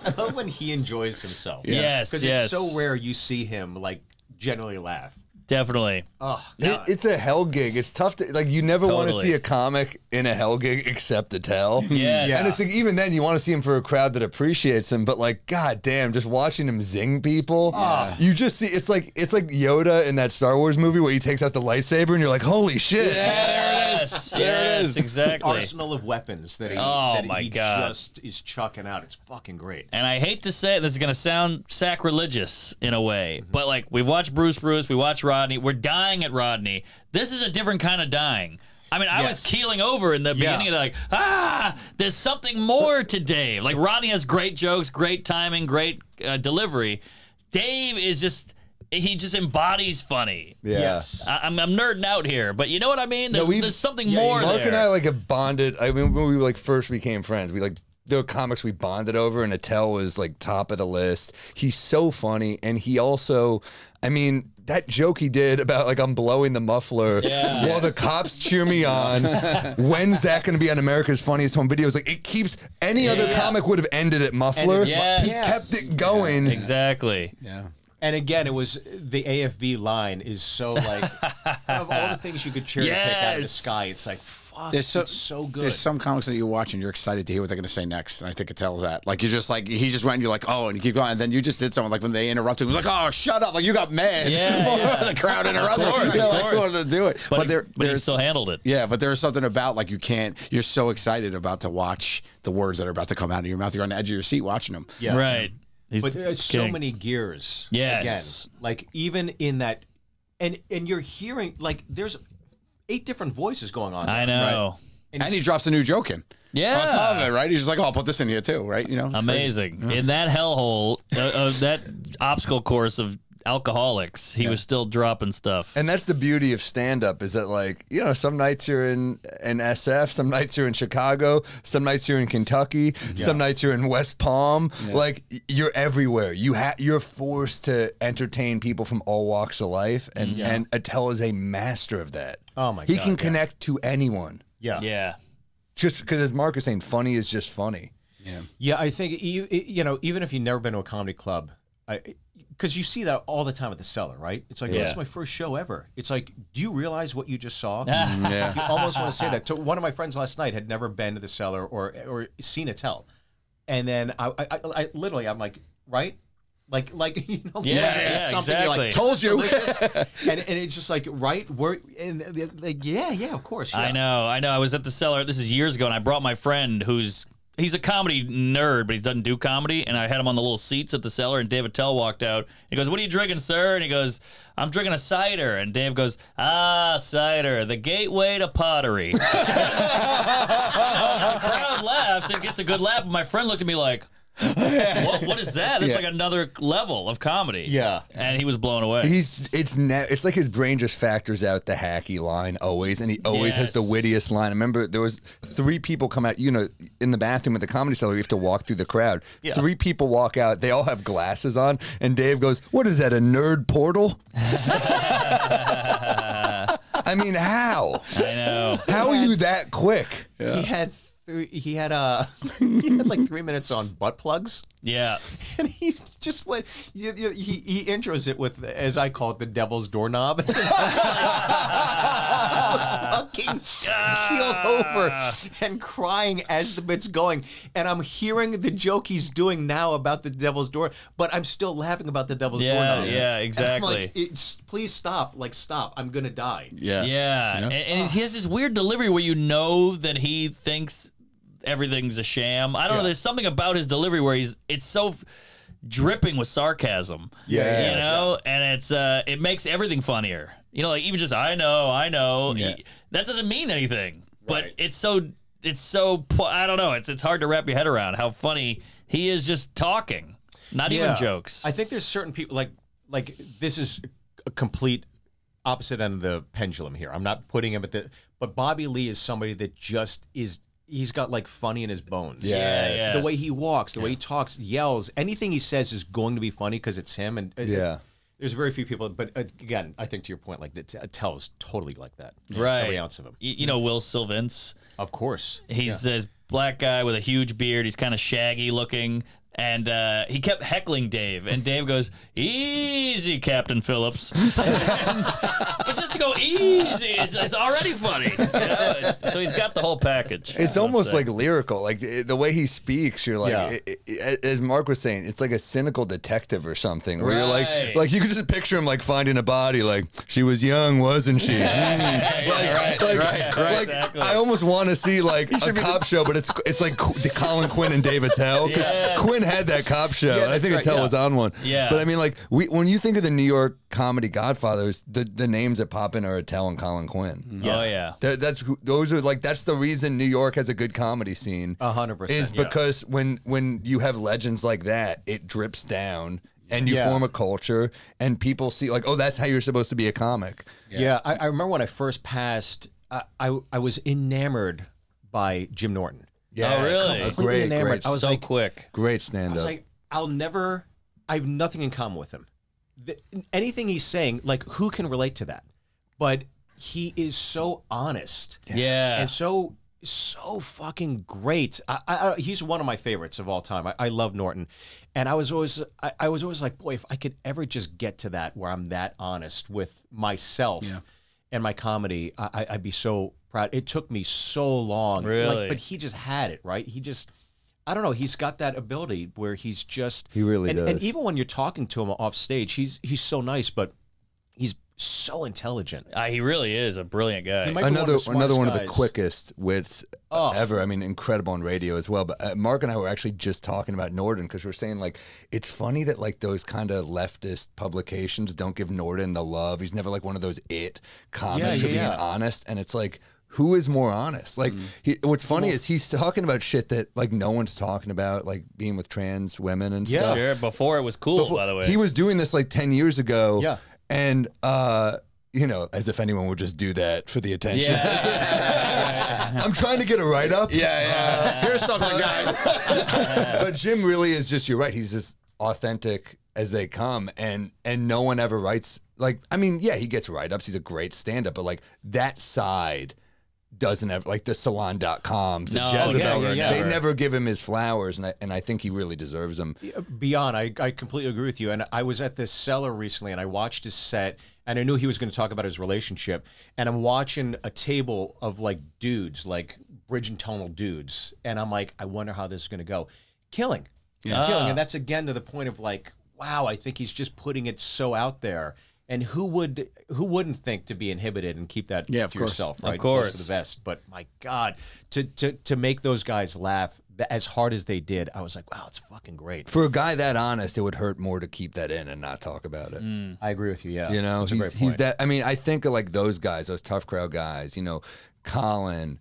I love when he enjoys himself.
Yes,
Because
yes.
it's so rare you see him like generally laugh.
Definitely.
Oh,
It, it's a hell gig. It's tough to like. You never want to see a comic in a hell gig except Attell. (laughs)
Yes.
And it's like even then you want to see him for a crowd that appreciates him, but like god damn, just watching him zing people, oh. you just see it's like it's like Yoda in that Star Wars movie where he takes out the lightsaber and you're like, holy shit.
Yes, there yes, it is. exactly.
arsenal of weapons that he,
Oh,
that
my
he
God.
just is chucking out. It's fucking great.
And I hate to say it, this is going to sound sacrilegious in a way, mm-hmm. but like we've watched Bruce Bruce, we watched Rodney, we're dying at Rodney. This is a different kind of dying. I mean, I was keeling over in the beginning of the like, ah, there's something more to Dave. Like Rodney has great jokes, great timing, great uh, delivery. Dave is just, he just embodies funny.
Yeah.
Yes.
I, I'm, I'm nerding out here, but you know what I mean? There's,
we've-
there's something
yeah,
more
Mark
there.
and I like have bonded. I mean, when we like first became friends, we like there were comics we bonded over, and Attell was like top of the list. He's so funny, and he also, I mean. That joke he did about like I'm blowing the muffler
Yeah.
while the cops cheer me (laughs) on. When's that going to be on America's Funniest Home Videos? Like it keeps any other comic would have ended at muffler.
Yes.
He
Yes.
kept it going.
exactly.
Yeah.
And again, it was the AFV line is so like of all the (laughs) things you could cherry pick out of the sky. It's like fuck. fuck,
There's so,
it's so good.
There's some comics that you watch and you're excited to hear what they're going to say next, and I think it tells that. Like you're just like he just went, and you're like, oh, and you keep going, and then you just did something like when they interrupted, you're like, oh, shut up, like you got mad.
Yeah, (laughs) yeah.
the crowd interrupted.
Of course,
you know,
of
like,
course.
wanted to do it,
But,
but,
he,
there,
but he still handled it.
yeah, but there's something about like you can't. You're so excited about to watch the words that are about to come out of your mouth. You're on the edge of your seat watching them.
yeah.
Right. He's
But there's so many gears.
Yes.
Again, like even in that, and and you're hearing like there's eight different voices going on.
I
there.
know.
And,
And he drops a new joke in.
Yeah.
On top of it, right? He's just like, oh, I'll put this in here too, right? You know, it's crazy.
Amazing. In that hellhole uh, of that obstacle course of alcoholics, he was still dropping stuff.
And that's the beauty of stand up is that like, you know, some nights you're in in SF, some nights you're in Chicago, some nights you're in Kentucky, some nights you're in West Palm. Like you're everywhere. You ha- you're forced to entertain people from all walks of life and and Attell is a master of that.
Oh my
He
God, He
can
yeah.
connect to anyone.
yeah.
yeah.
Just because as Mark is saying, funny is just funny.
Yeah, Yeah, I think you you know even if you've never been to a comedy club, because you see that all the time at the cellar, right? It's like oh, this is my first show ever. It's like, do you realize what you just saw? (laughs)
Yeah. (laughs)
You almost want to say that. So one of my friends last night had never been to the cellar or or seen Attell, and then I I, I, I literally I'm like right. Like, like (laughs) you know,
Yeah,
like,
yeah,
something you're like,
exactly.
Told you.
and and it's just like right, we're and like, yeah, yeah, of course, yeah.
I know, I know. I was at the cellar. This is years ago, and I brought my friend who's he's a comedy nerd, but he doesn't do comedy. And I had him on the little seats at the cellar, and Dave Attell walked out. He goes, "What are you drinking, sir?" And he goes, "I'm drinking a cider." And Dave goes, "Ah, cider, the gateway to pottery." (laughs) the crowd laughs and gets a good laugh. My friend looked at me like. (laughs) what, what is that? It's
Yeah.
like another level of comedy.
Yeah.
and he was blown away.
He's it's ne- it's like his brain just factors out the hacky line always, and he always has the wittiest line. I remember there was three people come out. You know, in the bathroom at the comedy cellar, you have to walk through the crowd. Three people walk out. They all have glasses on, and Dave goes, "What is that? A nerd portal?" (laughs) I mean, how?
I know.
How are you that quick?
He had three, he had uh (laughs) he had like three minutes on butt plugs.
Yeah. (laughs)
And he just went. He, he, he intros it with, as I call it, the devil's doorknob. (laughs) I fucking keeled over and crying as the bit's going, and I'm hearing the joke he's doing now about the devil's door, but I'm still laughing about the devil's
Yeah,
doorknob.
yeah,
And I'm
exactly.
like, it's, please stop! Like, stop! I'm gonna die.
Yeah.
Yeah, and, and he has this weird delivery where you know that he thinks everything's a sham. I don't know. There's something about his delivery where he's it's so dripping with sarcasm.
Yeah.
you know, and it's uh, it makes everything funnier. You know, like even just I know, I know,
Yeah.
that doesn't mean anything, but
Right.
it's so it's so I don't know. It's it's hard to wrap your head around how funny he is just talking, not even jokes.
I think there's certain people like like this is a complete opposite end of the pendulum here. I'm not putting him at the but Bobby Lee is somebody that just is he's got like funny in his bones.
Yeah, yeah.
The way he walks, the way he talks, yells, anything he says is going to be funny because it's him and uh,
Yeah.
There's very few people, but uh, again, I think to your point, like that, Tell is totally like that.
right,
Every ounce of him.
Y- You know, Wil Sylvince.
Of course.
He's this black guy with a huge beard. He's kind of shaggy looking. And uh, he kept heckling Dave, and Dave goes, "Easy, Captain Phillips." (laughs) but just to go easy is, is already funny. You know? So he's got the whole package.
It's
I would
almost
say.
like lyrical, like the, the way he speaks. You're like,
Yeah.
it- it- as Mark was saying, it's like a cynical detective or something. Where you're like, like you could just picture him like finding a body, like she was young, wasn't she? Mm. (laughs) like, like,
right,
like,
exactly.
I almost want to see like (laughs) a cop show, but it's it's like Qu- Colin Quinn and Dave Attell because
Yes.
Quinn had that cop show, and I think
that's
Attell
right,
was on one.
Yeah.
but I mean, like we when you think of the New York comedy Godfathers, the the names that pop in are Attell and Colin Quinn. Mm-hmm.
Oh yeah.
That, that's those are like that's the reason New York has a good comedy scene.
A hundred percent,
is
yeah.
because when when you have legends like that, it drips down and you
Yeah.
form a culture, and people see like, oh, that's how you're supposed to be a comic.
Yeah, I, I remember when I first passed, I, I I was enamored by Jim Norton.
Yeah,
Oh, really?
a
Completely
great,
enamored.
great,
I was
so
like-
quick.
great
I was like, I'll never. I have nothing in common with him. The, anything he's saying, like, who can relate to that? But he is so honest
Yeah.
and so so fucking great. I, I, I- he's one of my favorites of all time. I, I love Norton, and I was always I, I was always like, boy, if I could ever just get to that where I'm that honest with myself and my comedy, I, I- I'd be so proud. It took me so long. Like, but he just had it, right? He just I don't know. He's got that ability where he's just
He really
and, And even when you're talking to him off stage, he's he's so nice, but he's so intelligent.
Uh, he really is a brilliant guy.
He might be one of
another
the
another one of the quickest wits
Oh.
ever. I mean, incredible on radio as well. But uh, Mark and I were actually just talking about Norton because we're saying like it's funny that like those kind of leftist publications don't give Norton the love. He's never like one of those it comics
Yeah,
for being
yeah.
honest, and it's like. Who is more honest? Like, he, what's funny is he's talking about shit that like no one's talking about, like being with trans women and
Yeah.
stuff.
Sure, before it was cool, by the way.
He was doing this like 10 years ago.
Yeah.
And, uh, you know, as if anyone would just do that for the attention.
yeah. (laughs)
I'm trying to get a write up.
Yeah, yeah. Here's something, guys. (laughs)
but Jim really is just, you're right. He's as authentic as they come. And, and no one ever writes, like, I mean, yeah, he gets write ups. He's a great stand up, but like that side doesn't have, like the salon.coms, the
No,
Jezebels,
yeah, yeah, yeah.
they never give him his flowers. And I, and I think he really deserves them.
Beyond, I, I completely agree with you. And I was at this cellar recently and I watched his set and I knew he was going to talk about his relationship. And I'm watching a table of like dudes, like bridge and tunnel dudes. And I'm like, I wonder how this is going to go. Killing. Yeah. killing. And ah. that's again to the point of like, wow, I think he's just putting it so out there. And who would who wouldn't think to be inhibited and keep that
Yeah,
to
course.
yourself,
Of
right? Close to
course.
the best. But my God, to to to make those guys laugh as hard as they did, I was like, wow, it's fucking great.
For a guy that honest, it would hurt more to keep that in and not talk about it.
I agree with you. Yeah,
You know,
That's a
he's
great
he's that. I mean, I think of like those guys, those tough crowd guys. You know, Colin,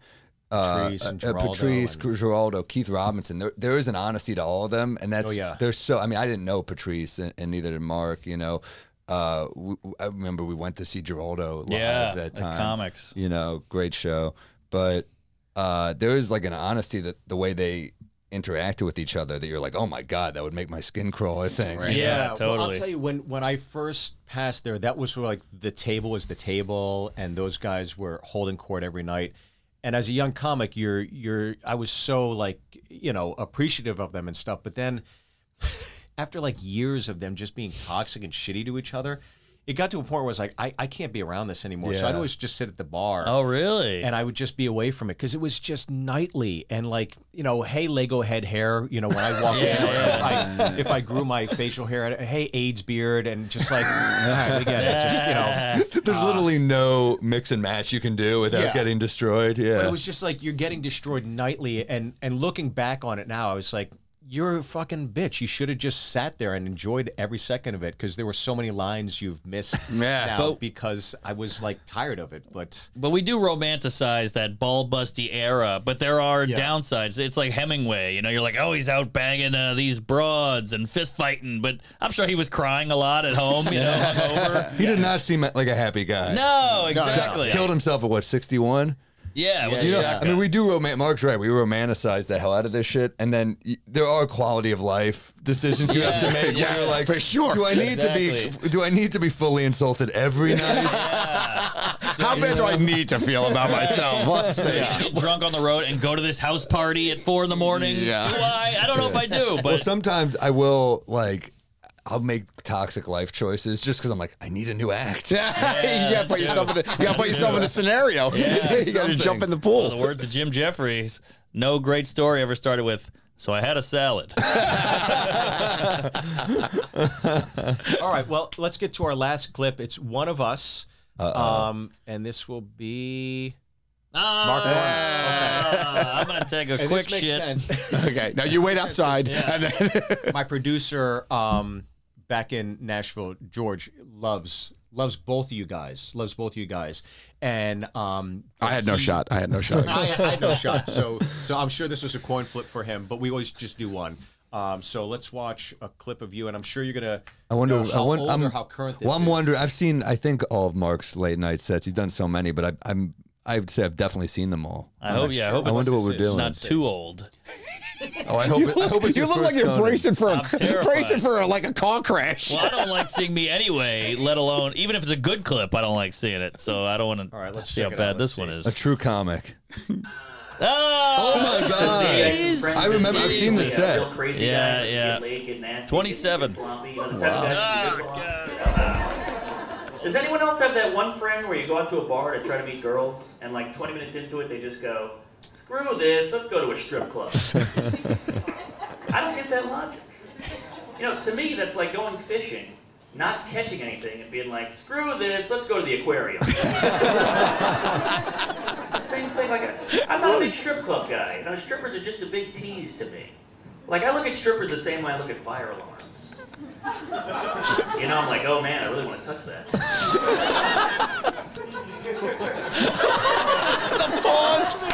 uh,
Patrice and
uh,
Giraldo
Patrice,
and-
Giraldo, Keith Robinson. There, there is an honesty to all of them, and that's
Oh, yeah.
they're so. I mean, I didn't know Patrice, and, and neither did Mark. You know, uh, we, I remember we went to see Giraldo live
Yeah,
that
at
time.
Comics.
You know, great show, but uh, there is like an honesty that the way they interacted with each other that you're like, oh my god, that would make my skin crawl. I think.
Yeah,
Well, I'll tell you when when I first passed there, that was where, like the table was the table, and those guys were holding court every night. And as a young comic, you're you're I was so like you know appreciative of them and stuff. But then (laughs) after like years of them just being toxic and shitty to each other, it got to a point where I was like, I, I can't be around this anymore. So I'd always just sit at the bar.
oh, really?
and I would just be away from it because it was just nightly and like you know, hey Lego head hair, you know when I walk (laughs) in, if I if I grew my facial hair, hey AIDS beard, and just like all right, we get it, just you know. (laughs)
There's uh, literally no mix and match you can do without
Yeah.
getting destroyed. Yeah.
But it was just like you're getting destroyed nightly, and and looking back on it now, I was like. You're a fucking bitch. You should have just sat there and enjoyed every second of it because there were so many lines you've missed (laughs)
Yeah.
now
But-
because I was like tired of it. But
But we do romanticize that ball busty era, but there are
Yeah.
downsides. It's like Hemingway, you know, you're like, oh, he's out banging uh, these broads and fist fighting, but I'm sure he was crying a lot at home, you know, (laughs) hungover.
He did not seem like a happy guy.
No, exactly.
Killed himself at what, 61?
Yeah, with
Yeah,
You know. I mean, we do roman. Mark's right. We romanticize the hell out of this shit, and then y- there are quality of life decisions you have to make.
Yeah,
where you're like,
for sure.
Do I need to
Exactly.
be? Do I need to be fully insulted every night? (laughs)
How bad do I need to feel about myself? Let's see.
Get drunk on the road and go to this house party at four in the morning.
Yeah.
Do I? I don't know if I do,
well,
but
sometimes I will like. I'll make toxic life choices just because I'm like, I need a new act. (laughs)
you gotta put yourself in the you gotta put yourself in the scenario. (laughs) you gotta
something.
jump in the pool.
the words of Jim Jeffries, no great story ever started with, so I had a salad. (laughs)
All right, well, let's get to our last clip. It's one of us, um, and this will be Mark
Ah, I'm gonna take a
And
quick
this makes
shit.
sense.
Okay, now you wait outside and then
My producer, um, back in Nashville, George loves loves both of you guys. Loves both of you guys, and um,
I had no shot. I had no shot. (laughs)
I, I had no shot. So so I'm sure this was a coin flip for him, but we always just do one. Um, so let's watch a clip of you, and I'm sure you're gonna.
I wonder.
know how
I wonder,
old
I'm,
or how current this
Well, I'm
is.
wondering. I've seen. I think all of Mark's late night sets. He's done so many, but I, I'm. I would say I've definitely seen them all.
I hope, yeah, I hope
I
it's
wonder what we're doing.
not too old. (laughs) (laughs)
Oh, I hope. it, I hope it's
you look like you're
Conan.
bracing for a
I'm (laughs) terrified.
bracing for a, like a car crash.
Well, I don't like (laughs) seeing me anyway, let alone even if it's a good clip, I don't like seeing it. So I don't want to
All right, let's
see how bad
out.
this
Let's
one
is.
A true comic.
Oh,
my God.
Jeez.
I remember. I've seen the set.
Yeah, yeah. 27.
Wow.
Ah,
Does anyone else have that one friend where you go out to a bar to try to meet girls, and like 20 minutes into it, they just go, "Screw this, let's go to a strip club." (laughs) I don't get that logic. You know, to me, that's like going fishing, not catching anything, and being like, "Screw this, let's go to the aquarium." (laughs) it's the same thing. Like, I'm not a big strip club guy. You know, strippers are just a big tease to me. Like, I look at strippers the same way I look at fire alarms. You know, I'm like, oh man, I really want to touch that. (laughs)
Pause.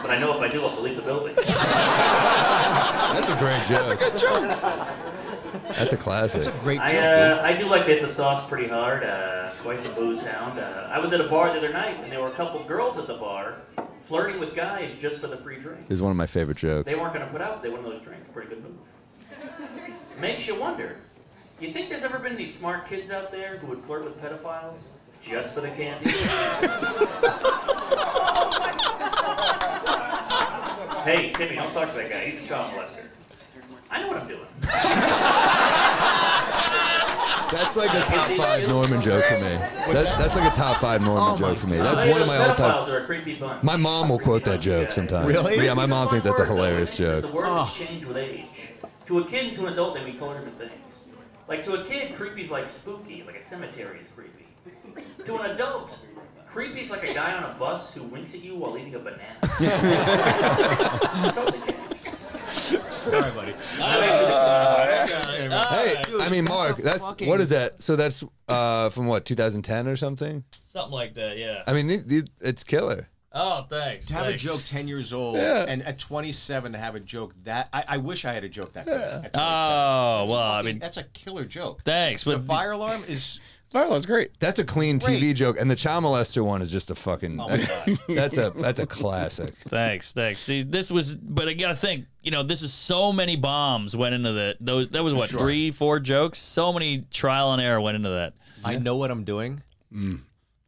But I know if I do, I'll have to leave the building. (laughs)
That's a great joke. That's a good joke. That's a classic.
That's a great joke,
I, uh, I do like to hit the sauce pretty hard. Uh, quite the booze hound. Uh, I was at a bar the other night, and there were a couple girls at the bar flirting with guys just for the free drink.
This is one of my favorite jokes.
They weren't going to put out. They wanted those drinks. Pretty good move. Makes you wonder. You think there's ever been any smart kids out there who would flirt with pedophiles just for the candy? hey, Timmy, don't talk to that guy. He's a child molester. I know what I'm doing.
That's like a top five Normand joke for me. That, that's like a top five Normand oh joke for me. That's one of my all
pedophiles
time.
are a creepy bunch.
My mom will quote that joke sometimes.
Really?
Yeah, my mom thinks that's a hilarious
It's
joke.
a word that's changed with age. To a kid and to an adult, they mean totally different things. Like to a kid, creepy's like spooky, like a cemetery is creepy. (laughs) To an adult, creepy creepy's like a guy on a bus who winks at you while eating a banana. (laughs) totally changed.
All right, buddy.
Hey, I mean, Mark, that's
fucking-
what is that? So that's uh, from what 2010 or something.
Something like that, yeah.
I mean, th- th- it's killer.
Oh, thanks.
To have
thanks.
a joke 10 years old
Yeah.
and at 27 to have a joke that I, I wish I had a joke that good. at 27.
Oh,
That's
well, I mean,
that's a killer joke.
thanks.
The
But
fire alarm is
Marlo's great.
That's a clean TV joke, and the child molester one is just a fucking.
Oh my God. (laughs)
that's a that's a classic. (laughs)
Thanks, thanks. See, this was, but I gotta think. You know, this is so many bombs went into that. Those that was what three, four jokes. So many trial and error went into that.
I know what I'm doing. Mm.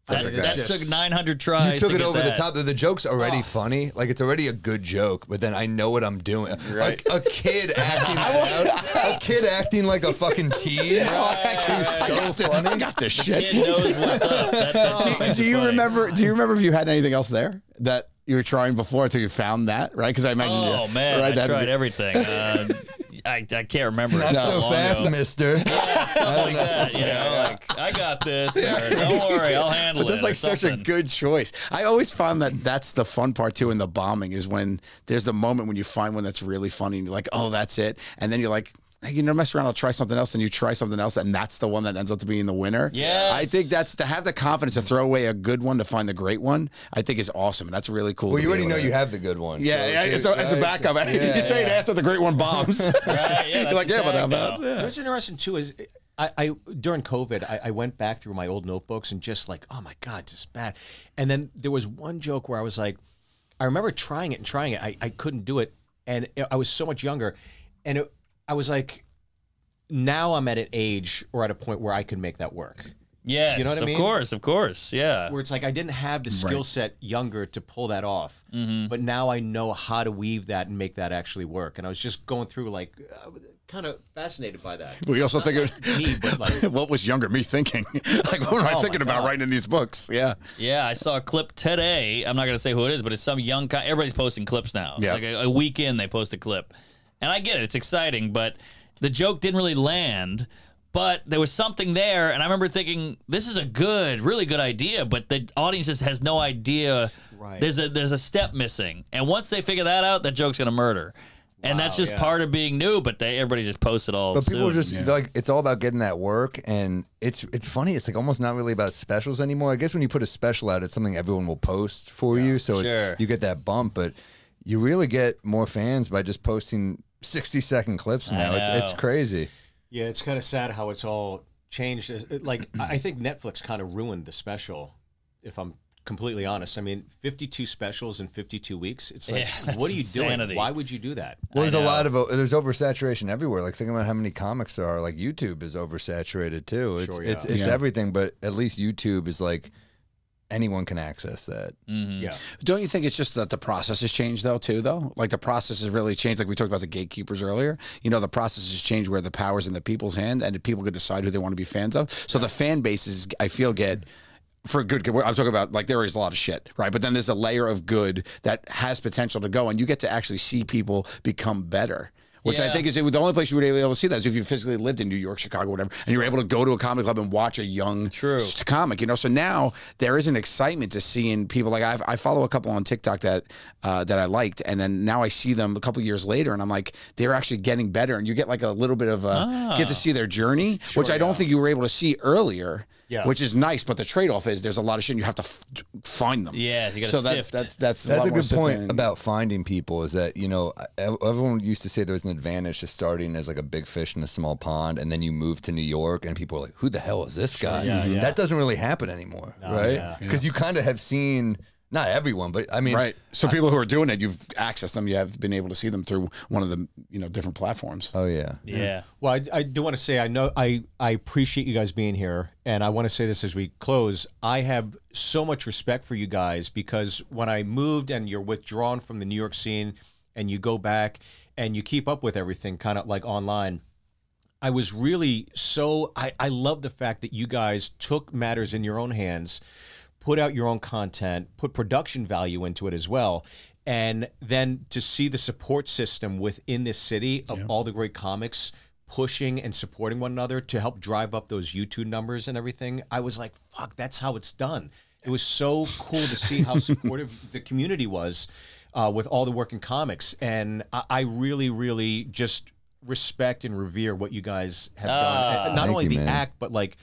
That,
that
just-
took 900 tries.
You took
to
it
get
over
that.
the top. The joke's already funny. Like it's already a good joke, but then I know what I'm doing.
Right.
A, a kid (laughs) acting out, a kid acting like a fucking (laughs) teen. (laughs) It's so funny.
I got this
Kid
shit.
knows what's up. That, that's
do, do you
funny.
remember? Do you remember if you had anything else there that you were trying before until you found that? Right? Because I imagine.
Oh
you,
man,
right,
I tried
be-
everything. Uh, I, I can't remember.
Not so fast. Mister.
Stuff like that. You know, like I got this. Or, Don't worry, I'll handle
But
it.
that's like such a good choice. I always found that that's the fun part too in the bombing is when there's the moment when you find one that's really funny and you're like, oh, that's it, and then you're like. Hey, you know, mess around. I'll try something else, and you try something else, and that's the one that ends up to being the winner.
Yeah,
I think that's to have the confidence to throw away a good one to find the great one. I think is awesome, and that's really cool.
Well, you already know
to-
you have the good one.
Yeah,
so
yeah, it's a, it's a backup.
Yeah, (laughs)
you say it after the great one bombs.
Right, yeah, (laughs) that's
like, yeah, but how
exact
about
now.
What's interesting too is I, I during COVID I, I went back through my old notebooks and just like oh my god this is bad, and then there was one joke where I was like, I remember trying it and trying it I, I couldn't do it and I was so much younger, and it, I was like, now I'm at an age or at a point where I can make that work.
Yes,
You know what I mean?
of course, of course, yeah.
Where it's like I didn't have the skill set younger to pull that off,
Mm-hmm.
but now I know how to weave that and make that actually work. And I was just going through like, uh, kind of fascinated by that.
We also think of
me, but like (laughs)
what was younger me thinking? (laughs) like, what am I
Oh, my
thinking about writing in these books? Yeah.
Yeah, I saw a clip today. I'm not going to say who it is, but it's some young guy. Everybody's posting clips now.
Yeah.
Like a, a week in, they post a clip. And I get it. It's exciting, but the joke didn't really land. But there was something there. And I remember thinking, this is a good, really good idea. But the audience just has no idea.
Right.
There's a there's a step missing. And once they figure that out, that joke's going to murder. And that's just
yeah.
part of being new, but they everybody just posts it all.
But people
soon.
just like it's all about getting that work, and it's it's funny. It's like almost not really about specials anymore. I guess when you put a special out, it's something everyone will post for you, so
Sure.
it's you get that bump. But you really get more fans by just posting sixty second clips now. It's it's crazy.
Yeah, it's kind of sad how it's all changed. It- Like I I think Netflix kind of ruined the special. If I'm completely honest, I mean, 52 specials in 52 weeks. It's like,
Yeah,
what are you
insanity.
doing? Why would you do that?
Well, there's a lot of there's oversaturation everywhere. Like think about how many comics there are. Like YouTube is oversaturated too. It's
Sure,
it's
yeah.
it's
Yeah.
everything, but at least YouTube is like anyone can access that. Mm-hmm.
Yeah.
Don't you think it's just that the process has changed though too though? Like the process has really changed. Like we talked about the gatekeepers earlier. You know, the process has changed where the power's in the people's hand and people can decide who they want to be fans of. So the fan bases, I feel, get for good. I'm talking about like there is a lot of shit, right? But then there's a layer of good that has potential to go, and you get to actually see people become better. Which I think is the only place you would be able to see that is if you physically lived in New York, Chicago, whatever, and you were able to go to a comedy club and watch a young
True.
comic, you know. So now there is an excitement to seeing people like I, I follow a couple on TikTok that uh, that I liked, and then now I see them a couple years later, and I'm like, they're actually getting better, and you get like a little bit of a you get to see their journey, which I don't think you were able to see earlier.
Yeah.
Which is nice, but the trade off is there's a lot of shit and you have to f- find them.
Yeah, you gotta
so that,
sift.
that's that's
That's
lot
a good point
sifting.
about finding people. Is that you know everyone used to say there was an advantage to starting as like a big fish in a small pond, and then you move to New York, and people are like, "Who the hell is this guy?"
Yeah, mm-hmm. yeah.
That doesn't really happen anymore,
yeah.
right? Because you kind of have seen not everyone, but I mean,
Right. So people who are doing it, you've accessed them. You have been able to see them through one of the you know different platforms.
Oh yeah,
Yeah.
Well, I, I do want to say I know I I appreciate you guys being here, and I want to say this as we close. I have so much respect for you guys because when I moved and you're withdrawn from the New York scene, and you go back and you keep up with everything, kind of like online. I was really so I, I love the fact that you guys took matters in your own hands, put out your own content, put production value into it as well. And then to see the support system within this city of all the great comics pushing and supporting one another to help drive up those YouTube numbers and everything, I was like, fuck, that's how it's done. It was so cool to see how supportive (laughs) the community was uh, with all the work in comics. And I, I really, really just respect and revere what you guys have done. And not only
you,
the
man.
act, but like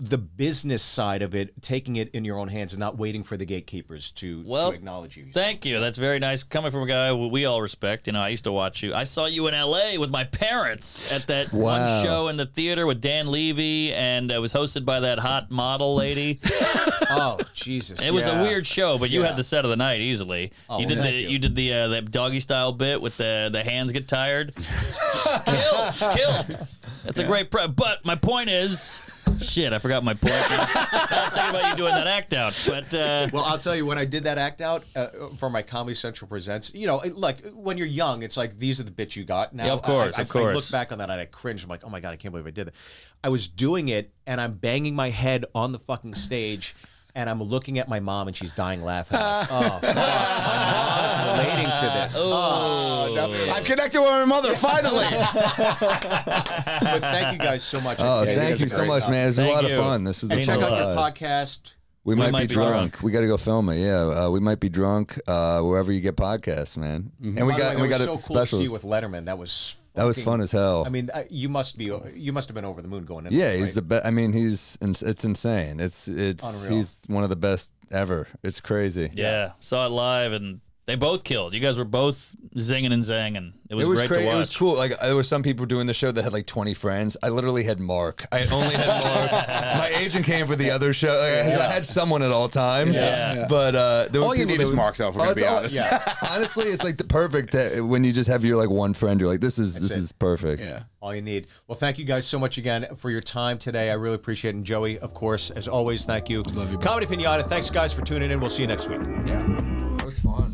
the business side of it, taking it in your own hands and not waiting for the gatekeepers to,
Well,
to acknowledge you.
Thank you. That's very nice. Coming from a guy we we all respect. You know, I used to watch you. I saw you in L.A. with my parents at that one show in the theater with Dan Levy, and it was hosted by that hot model lady. (laughs)
oh, Jesus.
It was a weird show, but you
Yeah.
had the set of the night easily.
Oh,
you did
thank
the
you.
you. did the uh, that doggy style bit with the the hands get tired. (laughs) killed, killed. That's a great. Pre- but my point is, shit, I forgot my point. I'll tell you about you doing that act out, but. Uh,
Well, I'll tell you when I did that act out uh, for my Comedy Central presents. You know, it- like when you're young, it's like these are the bits you got. Now,
Yeah, of course,
I, I,
of course.
I look back on that and I cringe. I'm like, oh my god, I can't believe I did that. I was doing it and I'm banging my head on the fucking stage. And I'm looking at my mom, and she's dying laughing. I'm like, (laughs) oh, fuck, my mom's relating to this.
oh,
No, I've connected with my mother finally. (laughs)
But thank you guys so much.
Oh,
Yeah,
thank you so
great.
much, man. This was a lot
you.
of fun. This was
and
a
check out your podcast.
We, might,
might
be,
be
drunk.
drunk.
We got to go film it. Yeah, uh, we might be drunk uh, wherever you get podcasts, man. And we
By
got
way,
we got
was
a
so cool see
special.
with Letterman. That was
That was
fucking-
fun as hell.
I mean, uh, you must be you must have been over the moon going in.
yeah,
there,
he's
right?
the best. I mean, he's it's insane. It's it's
Unreal.
he's one of the best ever. It's crazy.
Yeah, saw it live, and they both killed. You guys were both zinging and zanging. It was,
It was
great
cra-
to watch.
It was cool. Like there were some people doing the show that had like 20 friends. I literally had Mark. I only had Mark. (laughs) My agent came for the other show. Like, I had- I had someone at all times.
Yeah.
But uh, there
All you need is
would-
Mark, though, if we're gonna be
all-
honest.
Yeah. (laughs) Honestly, it's like the perfect that when you just have your like one friend. You're like, this is this
it.
is perfect.
Yeah.
all you need. Well, thank you guys so much again for your time today. I really appreciate it. And Joey, of course, as always, thank you.
Love you, bro.
Comedy Pinata. Thanks, guys, for tuning in. We'll see you next week.
Yeah.
That was fun.